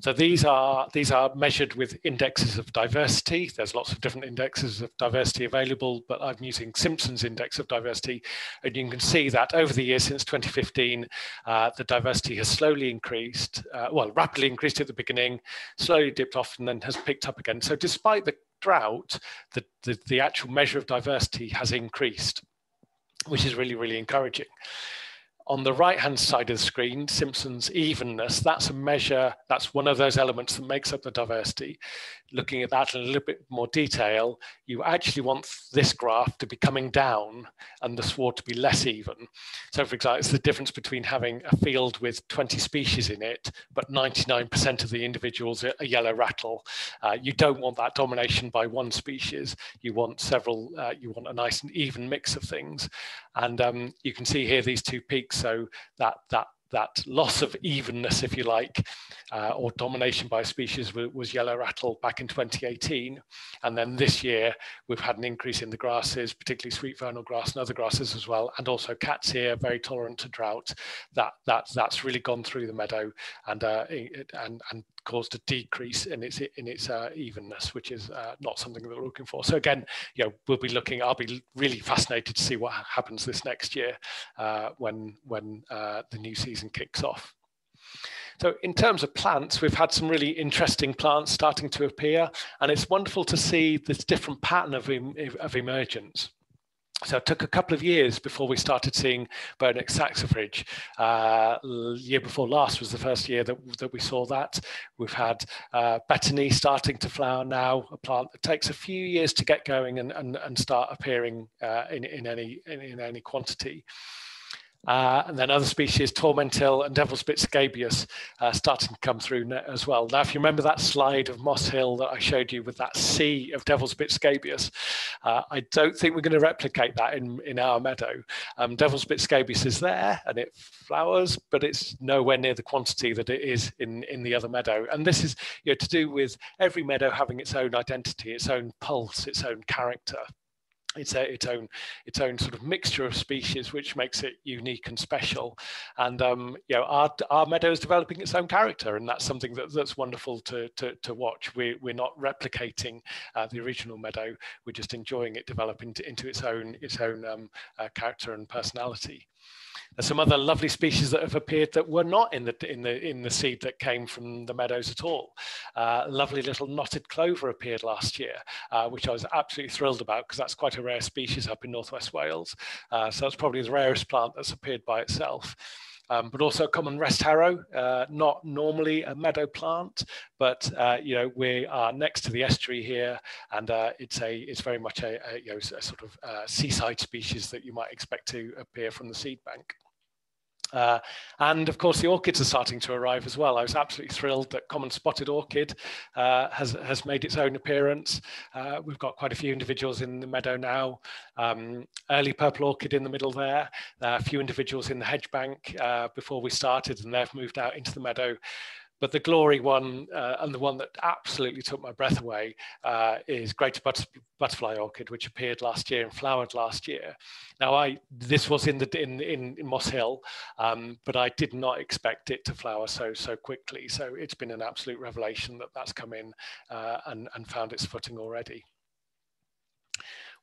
So these are, these are measured with indexes of diversity. There's lots of different indexes of diversity available, but I'm using Simpson's index of diversity. And you can see that over the years since 2015, uh, the diversity has slowly increased, uh, well, rapidly increased at the beginning, slowly dipped off and then has picked up again. So despite the drought, the, the, the actual measure of diversity has increased, which is really, really encouraging. On the right-hand side of the screen, Simpson's evenness, that's a measure, that's one of those elements that makes up the diversity. Looking at that in a little bit more detail, you actually want this graph to be coming down and the sward to be less even. So for example, it's the difference between having a field with 20 species in it, but 99% of the individuals are yellow rattle. Uh, you don't want that domination by one species. You want several, uh, you want a nice and even mix of things. And um, you can see here these two peaks so that that that loss of evenness, if you like, uh, or domination by species was, yellow rattle back in 2018. And then this year, we've had an increase in the grasses, particularly sweet vernal grass and other grasses as well, and also cats ear, very tolerant to drought. That, that, that's really gone through the meadow and, uh, and, and caused a decrease in its in its uh, evenness, which is uh, not something that we're looking for. So again, you know, we'll be looking. I'll be really fascinated to see what happens this next year uh, when when uh, the new season kicks off. So in terms of plants, we've had some really interesting plants starting to appear, and it's wonderful to see this different pattern of, of emergence. So it took a couple of years before we started seeing Burnet saxifrage. Uh, year before last was the first year that, that we saw that. We've had uh, starting to flower now, a plant that takes a few years to get going and, and, and start appearing uh, in, in, any, in, in any quantity. Uh, and then other species, Tormentil and Devil's Bit scabious, uh, starting to come through as well. Now, if you remember that slide of Moss Hill that I showed you with that sea of Devil's Bit scabious, uh, I don't think we're going to replicate that in, in our meadow. Um, Devil's Bit scabious is there and it flowers, but it's nowhere near the quantity that it is in, in the other meadow. And this is you know, to do with every meadow having its own identity, its own pulse, its own character it's a, its own its own sort of mixture of species, which makes it unique and special. And um, you know, our our meadow is developing its own character, and that's something that, that's wonderful to to, to watch. We we're not replicating uh, the original meadow; we're just enjoying it develop into, into its own its own um, uh, character and personality. There's some other lovely species that have appeared that were not in the in the in the seed that came from the meadows at all. Uh, lovely little knotted clover appeared last year, uh, which I was absolutely thrilled about because that's quite a rare species up in northwest Wales. Uh, so it's probably the rarest plant that's appeared by itself. Um, but also a common rest harrow, uh, not normally a meadow plant, but uh, you know we are next to the estuary here, and uh, it's a it's very much a, a you know a sort of uh, seaside species that you might expect to appear from the seed bank. Uh, and of course, the orchids are starting to arrive as well. I was absolutely thrilled that common spotted orchid uh, has, has made its own appearance. Uh, we've got quite a few individuals in the meadow now. Um, early purple orchid in the middle there, a few individuals in the hedge bank uh, before we started, and they've moved out into the meadow. But the glory one uh, and the one that absolutely took my breath away uh, is Greater Butterfly Orchid, which appeared last year and flowered last year. Now, I this was in the in in, in Moss Hill, um, but I did not expect it to flower so so quickly. So it's been an absolute revelation that that's come in uh, and and found its footing already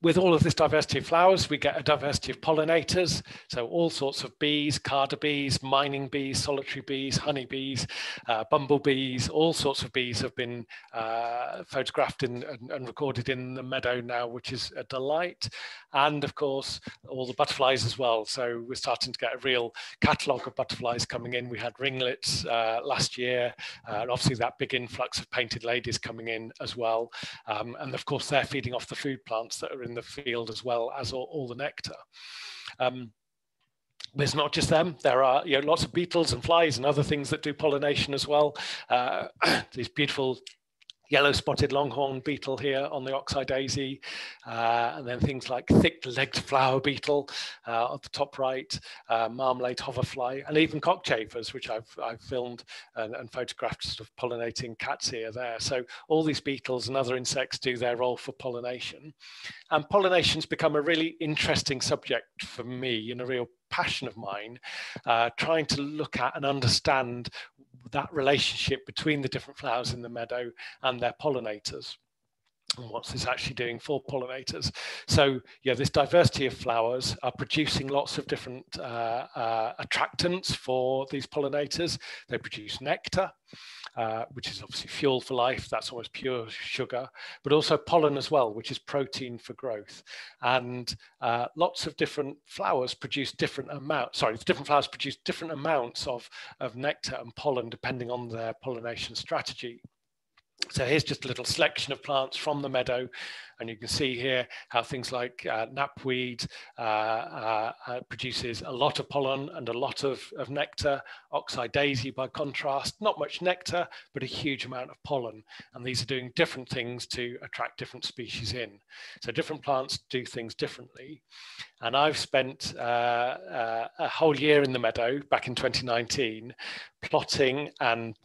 with all of this diversity of flowers, we get a diversity of pollinators. So all sorts of bees, carder bees, mining bees, solitary bees, honeybees, uh, bumblebees, all sorts of bees have been uh, photographed in, and, and, recorded in the meadow now, which is a delight. And of course, all the butterflies as well. So we're starting to get a real catalogue of butterflies coming in. We had ringlets uh, last year, uh, and obviously that big influx of painted ladies coming in as well. Um, and of course, they're feeding off the food plants that are in the field as well as all, all the nectar. Um, there's not just them. There are you know, lots of beetles and flies and other things that do pollination as well. Uh, these beautiful yellow spotted longhorn beetle here on the oxeye daisy, uh, and then things like thick-legged flower beetle uh, at the top right, uh, marmalade hoverfly, and even cockchafers, which I've, I've filmed and, and, photographed sort of pollinating cat's ear there. So all these beetles and other insects do their role for pollination. And pollination's become a really interesting subject for me and a real passion of mine, uh, trying to look at and understand that relationship between the different flowers in the meadow and their pollinators and what's this actually doing for pollinators. So yeah, this diversity of flowers are producing lots of different uh, uh, attractants for these pollinators. They produce nectar, uh, which is obviously fuel for life. That's almost pure sugar, but also pollen as well, which is protein for growth. And uh, lots of different flowers produce different amounts. Sorry, different flowers produce different amounts of, of nectar and pollen depending on their pollination strategy. So here's just a little selection of plants from the meadow. And you can see here how things like uh, knapweed uh, uh, uh, produces a lot of pollen and a lot of, of nectar. Oxeye daisy, by contrast, not much nectar, but a huge amount of pollen. And these are doing different things to attract different species in. So different plants do things differently. And I've spent uh, uh, a whole year in the meadow back in 2019 plotting and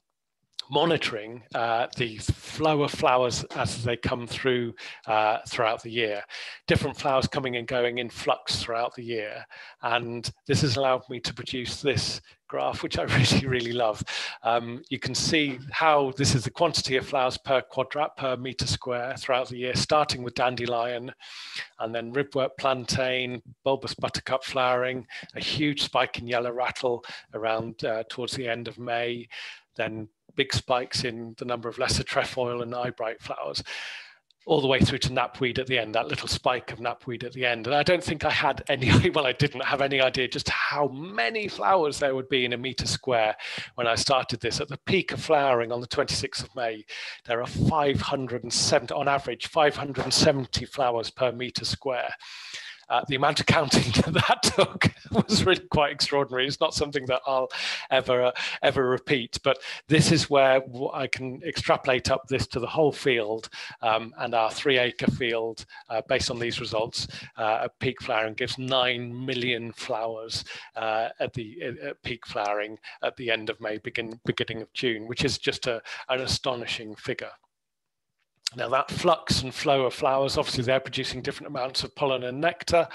monitoring uh, the flow of flowers as they come through uh, throughout the year. Different flowers coming and going in flux throughout the year. And this has allowed me to produce this graph, which I really, really love. Um, you can see how this is the quantity of flowers per quadrat per meter square throughout the year, starting with dandelion and then ribwort plantain, bulbous buttercup flowering, a huge spike in yellow rattle around uh, towards the end of May, then big spikes in the number of lesser trefoil and eyebright flowers all the way through to knapweed at the end, that little spike of knapweed at the end. And I don't think I had any, well, I didn't have any idea just how many flowers there would be in a meter square when I started this. At the peak of flowering on the 26th of May, there are 570, on average, 570 flowers per meter square uh, the amount of counting that, took was really quite extraordinary. It's not something that I'll ever uh, ever repeat, but this is where I can extrapolate up this to the whole field um, and our three acre field uh, based on these results. Uh, at peak flowering gives nine million flowers uh, at the at peak flowering at the end of May, begin, beginning of June, which is just a, an astonishing figure. Now that flux and flow of flowers, obviously they're producing different amounts of pollen and nectar,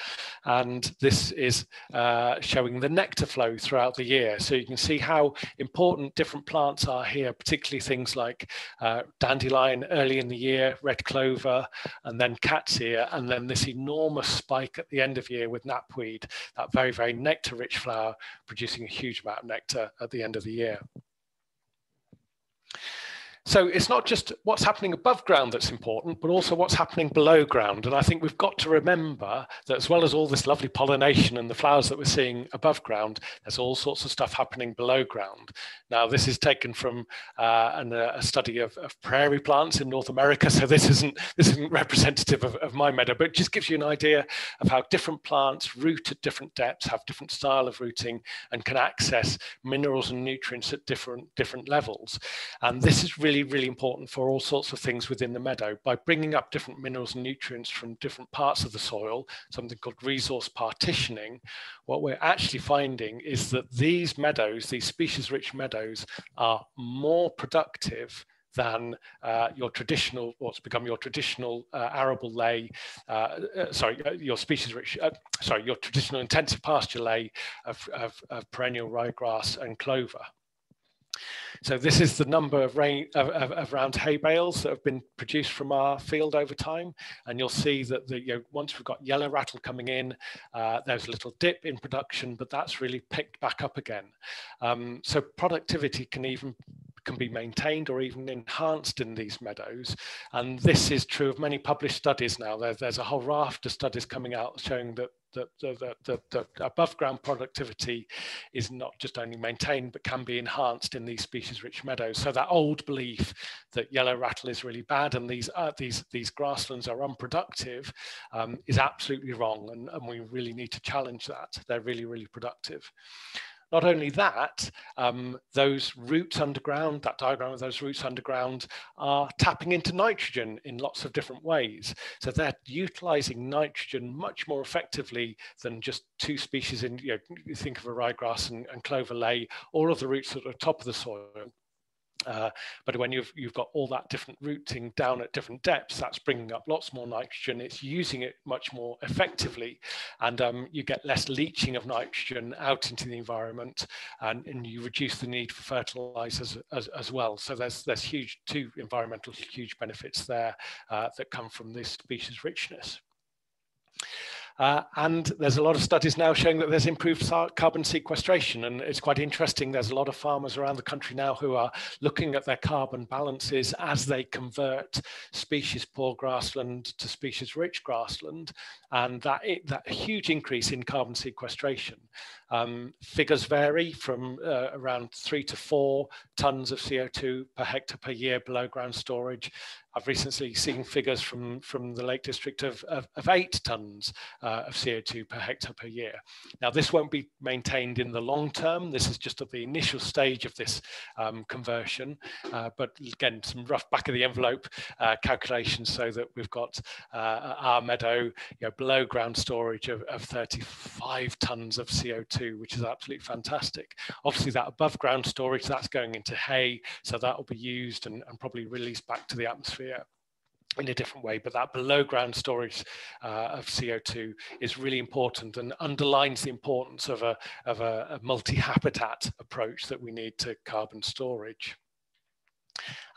and this is uh, showing the nectar flow throughout the year. So you can see how important different plants are here, particularly things like uh, dandelion early in the year, red clover, and then cat's ear, and then this enormous spike at the end of year with knapweed, that very, very nectar-rich flower producing a huge amount of nectar at the end of the year. So it's not just what's happening above ground that's important, but also what's happening below ground. And I think we've got to remember that as well as all this lovely pollination and the flowers that we're seeing above ground, there's all sorts of stuff happening below ground. Now, this is taken from uh, an, uh, a study of, of, prairie plants in North America. So this isn't this isn't representative of, of my meadow, but it just gives you an idea of how different plants root at different depths, have different style of rooting, and can access minerals and nutrients at different different levels. And this is really really important for all sorts of things within the meadow by bringing up different minerals and nutrients from different parts of the soil, something called resource partitioning. What we're actually finding is that these meadows, these species-rich meadows, are more productive than uh, your traditional, what's become your traditional uh, arable ley, uh, uh sorry, uh, your species rich, uh, sorry, your traditional intensive pasture ley of, of, of, perennial ryegrass and clover. So this is the number of, rain, of, of, of, round hay bales that have been produced from our field over time. And you'll see that the, you know, once we've got yellow rattle coming in, there's a little dip in production, but that's really picked back up again. Um, so productivity can even can be maintained or even enhanced in these meadows. And this is true of many published studies now. There, there's a whole raft of studies coming out showing that that the, the, the, above ground productivity is not just only maintained but can be enhanced in these species rich meadows. So that old belief that yellow rattle is really bad and these uh, these these grasslands are unproductive um, is absolutely wrong and, and we really need to challenge that. They're really really productive not only that, um, those roots underground, that diagram of those roots underground are tapping into nitrogen in lots of different ways. So they're utilizing nitrogen much more effectively than just two species in, you know, think of a ryegrass and, and clover ley, all of the roots at the top of the soil uh, but when you've, you've got all that different rooting down at different depths, that's bringing up lots more nitrogen. It's using it much more effectively, and um, you get less leaching of nitrogen out into the environment, and, and you reduce the need for fertilizers as, as well. So there's there's huge two environmental huge benefits there uh, that come from this species richness. Uh, and there's a lot of studies now showing that there's improved carbon sequestration. And it's quite interesting. There's a lot of farmers around the country now who are looking at their carbon balances as they convert species poor grassland to species rich grassland. And that, that huge increase in carbon sequestration. Um, figures vary from uh, around three to four tons of CO2 per hectare per year below ground storage I've recently seen figures from, from the Lake District of, of, of eight tonnes uh, of CO2 per hectare per year. Now, this won't be maintained in the long term. This is just at the initial stage of this um, conversion. Uh, but again, some rough back of the envelope uh, calculations so that we've got uh, our meadow you know, below ground storage of, of 35 tonnes of CO2, which is absolutely fantastic. Obviously, that above ground storage, that's going into hay, so that will be used and, and probably released back to the atmosphere atmosphere in a different way, but that below ground storage uh, of CO2 is really important and underlines the importance of a, of a, a multi-habitat approach that we need to carbon storage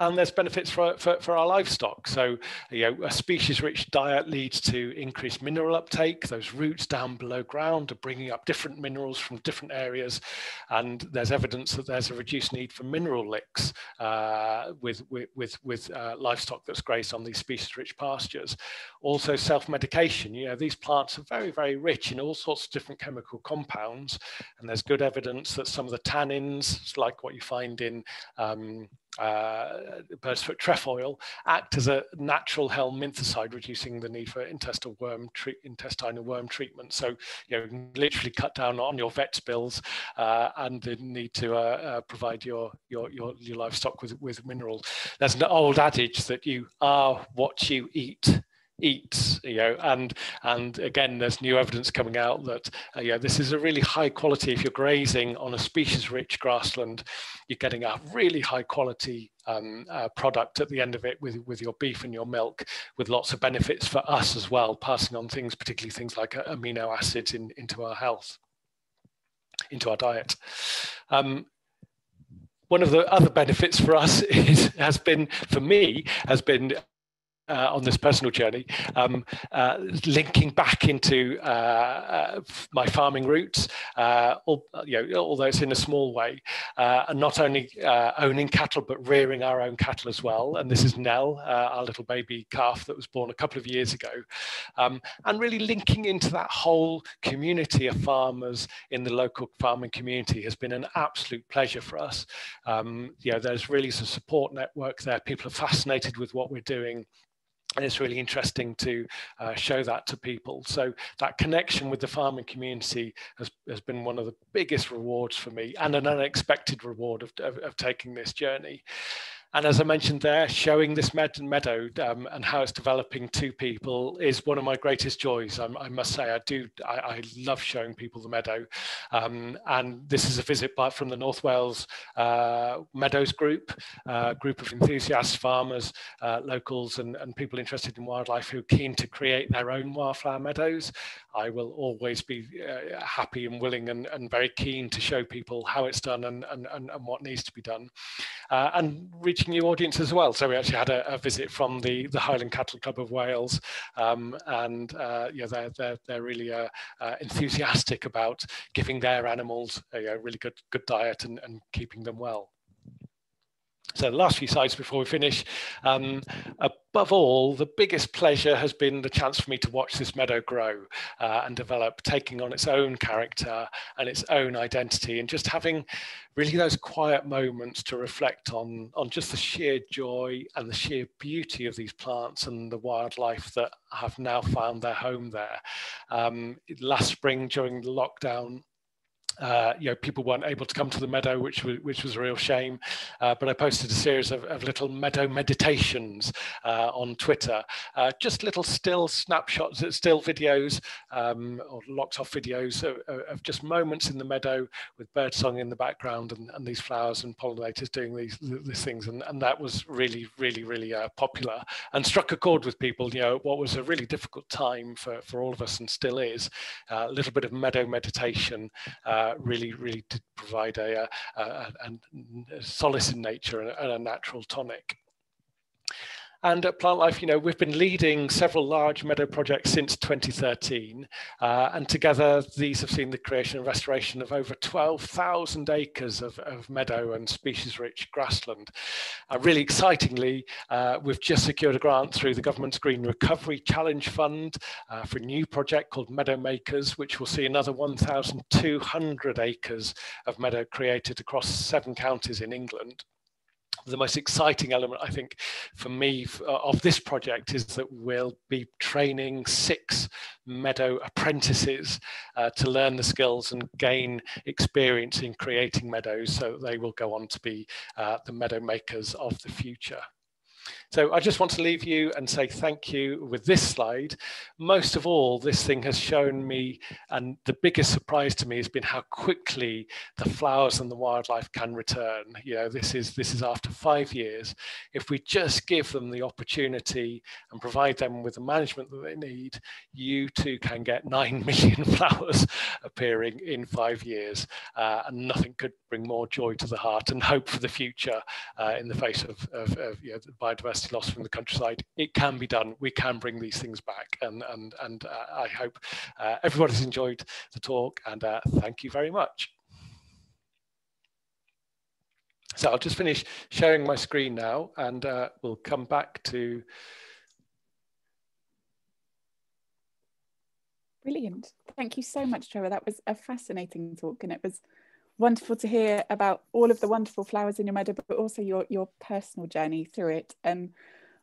and there's benefits for, for, for, our livestock. So, you know, a species-rich diet leads to increased mineral uptake. Those roots down below ground are bringing up different minerals from different areas, and there's evidence that there's a reduced need for mineral licks uh, with with with, uh, livestock that's grazed on these species-rich pastures. Also, self-medication. You know, these plants are very very rich in all sorts of different chemical compounds, and there's good evidence that some of the tannins, like what you find in um, uh, bird's foot trefoil act as a natural helminthicide, reducing the need for intestinal worm, intestinal worm treatment. So, you know, literally cut down on your vet's bills uh, and the need to uh, uh, provide your, your, your, your livestock with, with minerals. There's an old adage that you are what you eat eats you know and and again there's new evidence coming out that uh, yeah this is a really high quality. If you're grazing on a species rich grassland you're getting a really high quality um, uh, product at the end of it with with your beef and your milk with lots of benefits for us as well passing on things particularly things like uh, amino acids in, into our health into our diet. Um, one of the other benefits for us is has been for me has been uh, on this personal journey, um, uh, linking back into uh, uh my farming roots, uh, all, you know, although it's in a small way, uh, and not only owning cattle but rearing our own cattle as well. And this is Nell, our little baby calf that was born a couple of years ago, um, and really linking into that whole community of farmers in the local farming community has been an absolute pleasure for us. Um, you know, there's really some support network there. People are fascinated with what we're doing and it's really interesting to uh, show that to people. So that connection with the farming community has, has been one of the biggest rewards for me and an unexpected reward of, of, of taking this journey. And as I mentioned there, showing this med- meadow um, and how it's developing to people is one of my greatest joys. I, I must say, I do, I, I, love showing people the meadow. Um, and this is a visit by, from the North Wales uh, Meadows Group, uh, group of enthusiasts, farmers, uh, locals, and, and people interested in wildlife who are keen to create their own wildflower meadows. I will always be uh, happy and willing and, and very keen to show people how it's done and, and, and, and what needs to be done. Uh, and reaching new audience as well. So we actually had a, a visit from the, the Highland Cattle Club of Wales, um, and uh, yeah, they're, they're, they're really uh, uh, enthusiastic about giving their animals a, a really good, good diet and, and keeping them well. So the last few slides before we finish. Um, above all, the biggest pleasure has been the chance for me to watch this meadow grow uh, and develop, taking on its own character and its own identity, and just having really those quiet moments to reflect on, on just the sheer joy and the sheer beauty of these plants and the wildlife that have now found their home there. Um, last spring during the lockdown, uh, you know, people weren't able to come to the meadow, which was, which was a real shame. Uh, but I posted a series of, of little meadow meditations uh, on Twitter, uh, just little still snapshots, still videos um, or locked off videos of, of, just moments in the meadow with birdsong in the background and, and these flowers and pollinators doing these, these things. And, and that was really, really, really uh, popular and struck a chord with people. You know, what was a really difficult time for, for all of us and still is, uh, a little bit of meadow meditation. Uh, really, really did provide a, a, a, a solace in nature and a natural tonic. And at Plantlife, you know, we've been leading several large meadow projects since 2013. Uh, and together, these have seen the creation and restoration of over 12,000 acres of, of, meadow and species-rich grassland. Uh, really excitingly, uh, we've just secured a grant through the government's Green Recovery Challenge Fund uh, for a new project called Meadow Makers, which will see another 1,200 acres of meadow created across seven counties in England the most exciting element, I think, for me uh, of this project is that we'll be training six Meadow apprentices uh, to learn the skills and gain experience in creating meadows so they will go on to be uh, the meadow makers of the future. So I just want to leave you and say thank you with this slide. Most of all, this thing has shown me, and the biggest surprise to me has been how quickly the flowers and the wildlife can return. You know, this is this is after five years. If we just give them the opportunity and provide them with the management that they need, you too can get nine million flowers appearing in five years, uh, and nothing could bring more joy to the heart and hope for the future uh, in the face of, of, of you know, biodiversity biodiversity loss from the countryside. It can be done. We can bring these things back. And, and, and uh, I hope uh, everybody's enjoyed the talk and uh, thank you very much. So I'll just finish sharing my screen now and uh, we'll come back to Brilliant. Thank you so much, Trevor. That was a fascinating talk and it was wonderful to hear about all of the wonderful flowers in your meadow, but also your your personal journey through it. And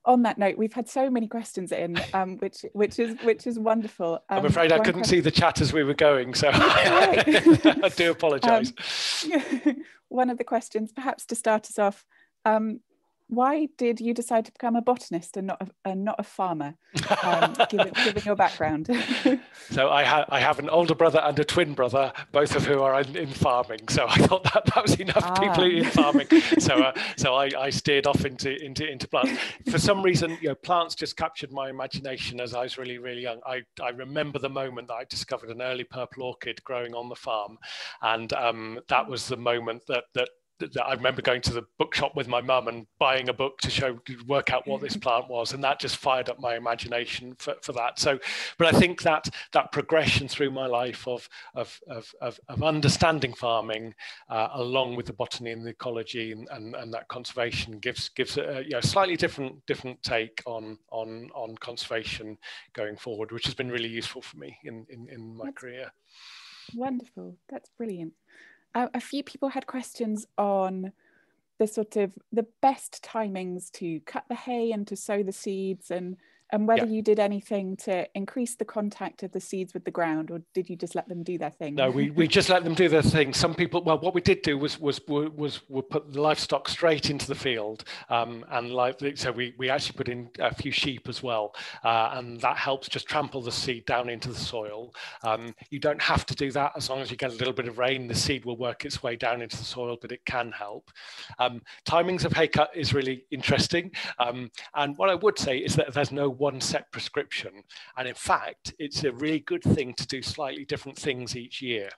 on that note, we've had so many questions in, um, which which is which is wonderful. Um, I'm afraid I couldn't question... see the chat as we were going, so I do apologise. Um, one of the questions, perhaps to start us off, um, why did you decide to become a botanist and not a, and not a farmer, um, given, given, your background? so I, ha- I have an older brother and a twin brother, both of who are in, in farming. So I thought that that was enough ah. people in farming. so uh, so I, I steered off into into into plants. For some reason, you know, plants just captured my imagination as I was really really young. I I remember the moment that I discovered an early purple orchid growing on the farm, and um, that was the moment that that I remember going to the bookshop with my mum and buying a book to show work out what this plant was, and that just fired up my imagination for, for that. So, but I think that that progression through my life of of of, of, of understanding farming, uh, along with the botany and the ecology and, and, and that conservation, gives gives a you know, slightly different different take on on on conservation going forward, which has been really useful for me in in, in my That's career. Wonderful. That's brilliant uh, a few people had questions on the sort of the best timings to cut the hay and to sow the seeds and and whether yeah. you did anything to increase the contact of the seeds with the ground or did you just let them do their thing? No we, we just let them do their thing. Some people well what we did do was was was we put the livestock straight into the field um, and like so we we actually put in a few sheep as well uh, and that helps just trample the seed down into the soil. Um, you don't have to do that as long as you get a little bit of rain the seed will work its way down into the soil but it can help. Um, timings of hay cut is really interesting um, and what i would say is that there's no one set prescription. And in fact, it's a really good thing to do slightly different things each year.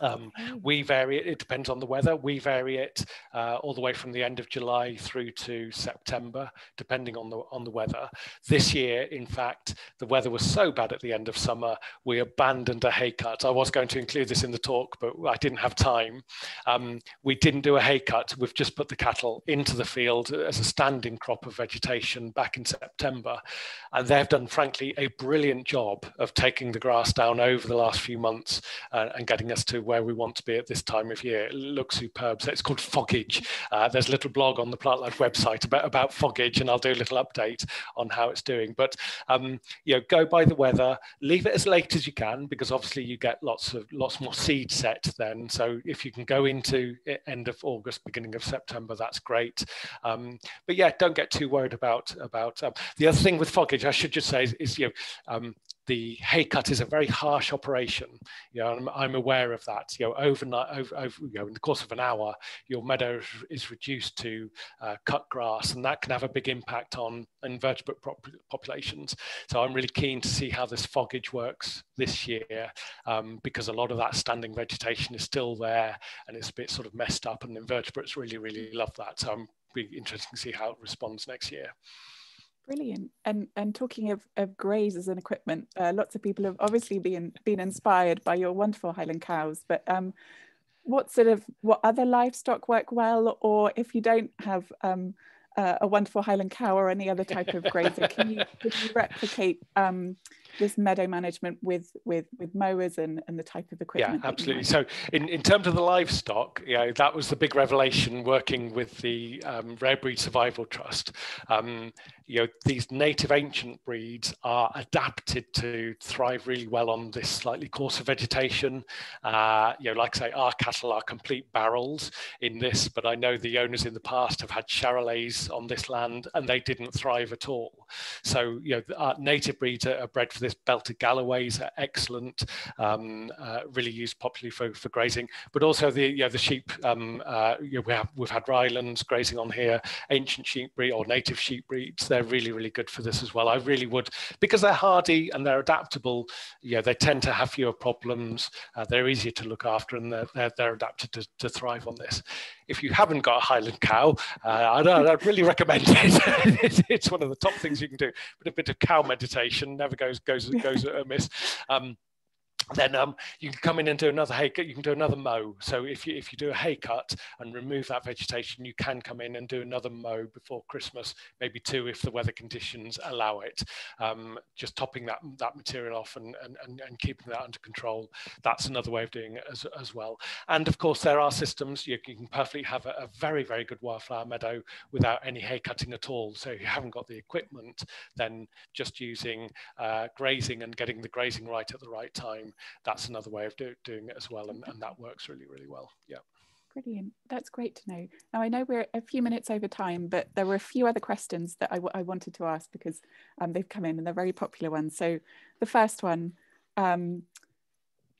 Um, we vary it, it depends on the weather. We vary it uh, all the way from the end of July through to September, depending on the, on the weather. This year, in fact, the weather was so bad at the end of summer, we abandoned a hay cut. I was going to include this in the talk, but I didn't have time. Um, we didn't do a hay cut. We've just put the cattle into the field as a standing crop of vegetation back in September. And they've done, frankly, a brilliant job of taking the grass down over the last few months uh, and getting us to where we want to be at this time of year. It looks superb. So it's called Foggage. Uh, there's a little blog on the Plantlife website about, about Foggage, and I'll do a little update on how it's doing. But um, you know, go by the weather. Leave it as late as you can because obviously you get lots of lots more seed set then. So if you can go into end of August, beginning of September, that's great. Um, but yeah, don't get too worried about about um, the other thing with Foggage. I should just say is, is you know um, the hay cut is a very harsh operation. You know, I'm, I'm aware of that. You know, overnight, over, over, you know, in the course of an hour, your meadow is reduced to uh, cut grass, and that can have a big impact on invertebrate populations. So I'm really keen to see how this foggage works this year, um, because a lot of that standing vegetation is still there, and it's a bit sort of messed up, and invertebrates really, really love that. So I'm really interested to see how it responds next year. Brilliant. And and talking of, of greys as an equipment, uh, lots of people have obviously been been inspired by your wonderful Highland cows. But um, what sort of what other livestock work well, or if you don't have um, uh, a wonderful Highland cow or any other type of grazer, can you, can you replicate um, this meadow management with with with mowers and, and the type of equipment yeah absolutely. so in, in terms of the livestock you know that was the big revelation working with the um, rare breed survival trust. Um, you know these native ancient breeds are adapted to thrive really well on this slightly coarser vegetation. Uh, you know like I say our cattle are complete barrels in this but I know the owners in the past have had charolais on this land and they didn't thrive at all. So you know our native breeds are bred for this belted Galloways are excellent, um, uh, really used popularly for, for grazing, but also the you know, the sheep. Um, uh, you know, we have we've had Ryelands grazing on here, ancient sheep breed or native sheep breeds. They're really really good for this as well. I really would because they're hardy and they're adaptable. Yeah, they tend to have fewer problems. Uh, they're easier to look after and they're, they're, they're adapted to, to thrive on this if you haven't got a Highland cow, uh, I'd, I'd, really recommend it. it's one of the top things you can do. But a bit of cow meditation never goes goes goes amiss. Um, then um, you can come in and do another hay cut. You can do another mow. So if you if you do a hay cut and remove that vegetation, you can come in and do another mow before Christmas, maybe two if the weather conditions allow it. Um, just topping that that material off and, and, and, and, keeping that under control. That's another way of doing it as, as well. And of course, there are systems you, you can perfectly have a, a, very very good wildflower meadow without any hay cutting at all. So if you haven't got the equipment, then just using uh, grazing and getting the grazing right at the right time that's another way of do, doing it as well. And, and that works really, really well. Yeah. Brilliant. That's great to know. Now, I know we're a few minutes over time, but there were a few other questions that I, I wanted to ask because um, they've come in and they're very popular ones. So, the first one um,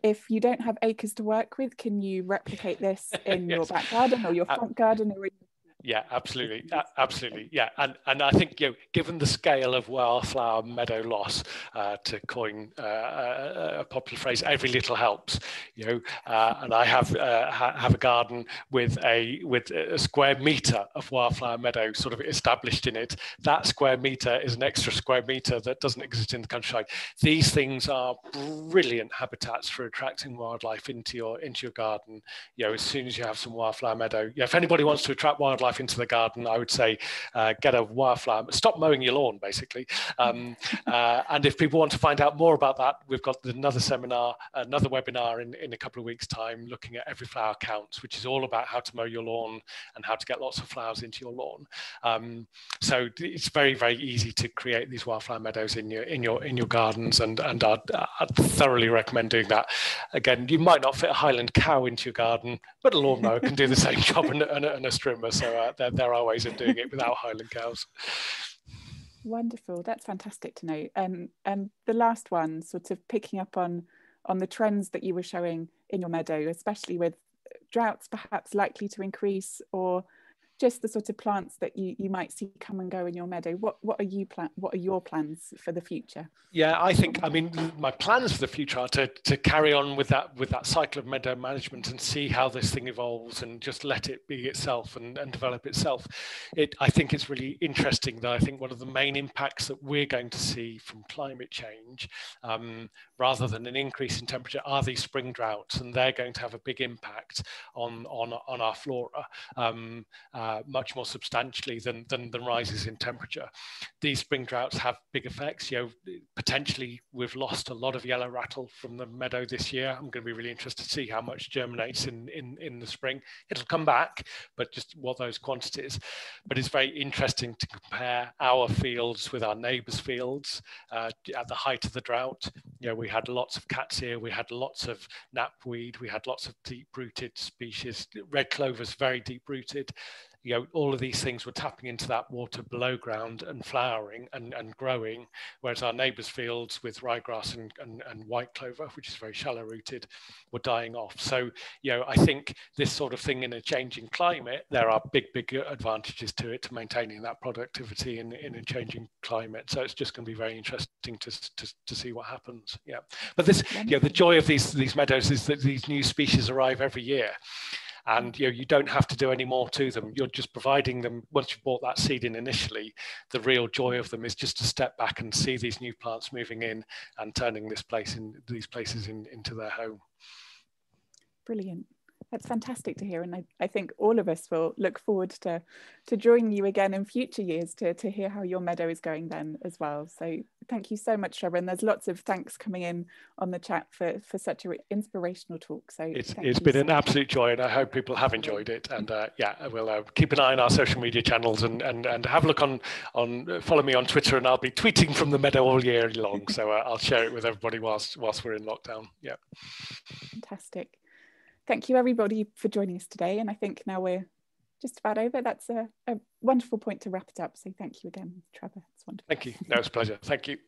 if you don't have acres to work with, can you replicate this in yes. your back garden or your front garden or Yeah, absolutely, absolutely. Yeah, and and I think you know, given the scale of wildflower meadow loss, uh, to coin uh, a, a, popular phrase, every little helps. You know, uh, and I have uh, ha have a garden with a with a square meter of wildflower meadow sort of established in it. That square meter is an extra square meter that doesn't exist in the countryside. These things are brilliant habitats for attracting wildlife into your into your garden. You know, as soon as you have some wildflower meadow, yeah, if anybody wants to attract wildlife into the garden, I would say uh, get a wildflower, stop mowing your lawn, basically. Um, uh, and if people want to find out more about that, we've got another seminar, another webinar in, in a couple of weeks' time looking at every flower counts, which is all about how to mow your lawn and how to get lots of flowers into your lawn. Um, so it's very, very easy to create these wildflower meadows in your in your in your gardens, and and I'd, I'd thoroughly recommend doing that. Again, you might not fit a Highland cow into your garden, but a lawnmower can do the same job and, and, and a strimmer. So uh, there, there are ways of doing it without Highland cows. Wonderful. That's fantastic to know. And and the last one, sort of picking up on on the trends that you were showing in your meadow, especially with droughts perhaps likely to increase or just the sort of plants that you, you might see come and go in your meadow. What what are you plan what are your plans for the future? Yeah, I think I mean my plans for the future are to, to carry on with that with that cycle of meadow management and see how this thing evolves and just let it be itself and, and develop itself. It I think it's really interesting that I think one of the main impacts that we're going to see from climate change, um, rather than an increase in temperature, are these spring droughts, and they're going to have a big impact on on on our flora. Um, uh, uh, much more substantially than, than, rises in temperature. These spring droughts have big effects. You know, potentially we've lost a lot of yellow rattle from the meadow this year. I'm going to be really interested to see how much germinates in, in, in the spring. It'll come back, but just what those quantities. But it's very interesting to compare our fields with our neighbours' fields uh, at the height of the drought. You know, we had lots of cat's-ear, we had lots of knapweed, we had lots of deep-rooted species. Red clover is very deep-rooted you know, all of these things were tapping into that water below ground and flowering and, and growing, whereas our neighbours' fields with ryegrass and, and, and white clover, which is very shallow rooted, were dying off. So, you know, I think this sort of thing in a changing climate, there are big, big advantages to it to maintaining that productivity in, in a changing climate. So it's just going to be very interesting to, to, to see what happens. Yeah. But this, you know, the joy of these, these meadows is that these new species arrive every year and you know you don't have to do any more to them. You're just providing them once you've bought that seed in initially the real joy of them is just to step back and see these new plants moving in and turning this place in these places in, into their home. Brilliant that's fantastic to hear and I, I think all of us will look forward to to joining you again in future years to, to hear how your meadow is going then as well. So thank you so much Trevor and there's lots of thanks coming in on the chat for for such an inspirational talk so it's, it's been so an much. absolute joy and I hope people have enjoyed it and uh, yeah we'll uh, keep an eye on our social media channels and and, and have a look on on follow me on Twitter and I'll be tweeting from the meadow all year long so uh, I'll share it with everybody whilst whilst we're in lockdown. Yeah. Fantastic thank you everybody for joining us today. And I think now we're just about over. That's a, a wonderful point to wrap it up. So thank you again, Trevor. It's wonderful. Thank you. No, it's a pleasure. Thank you.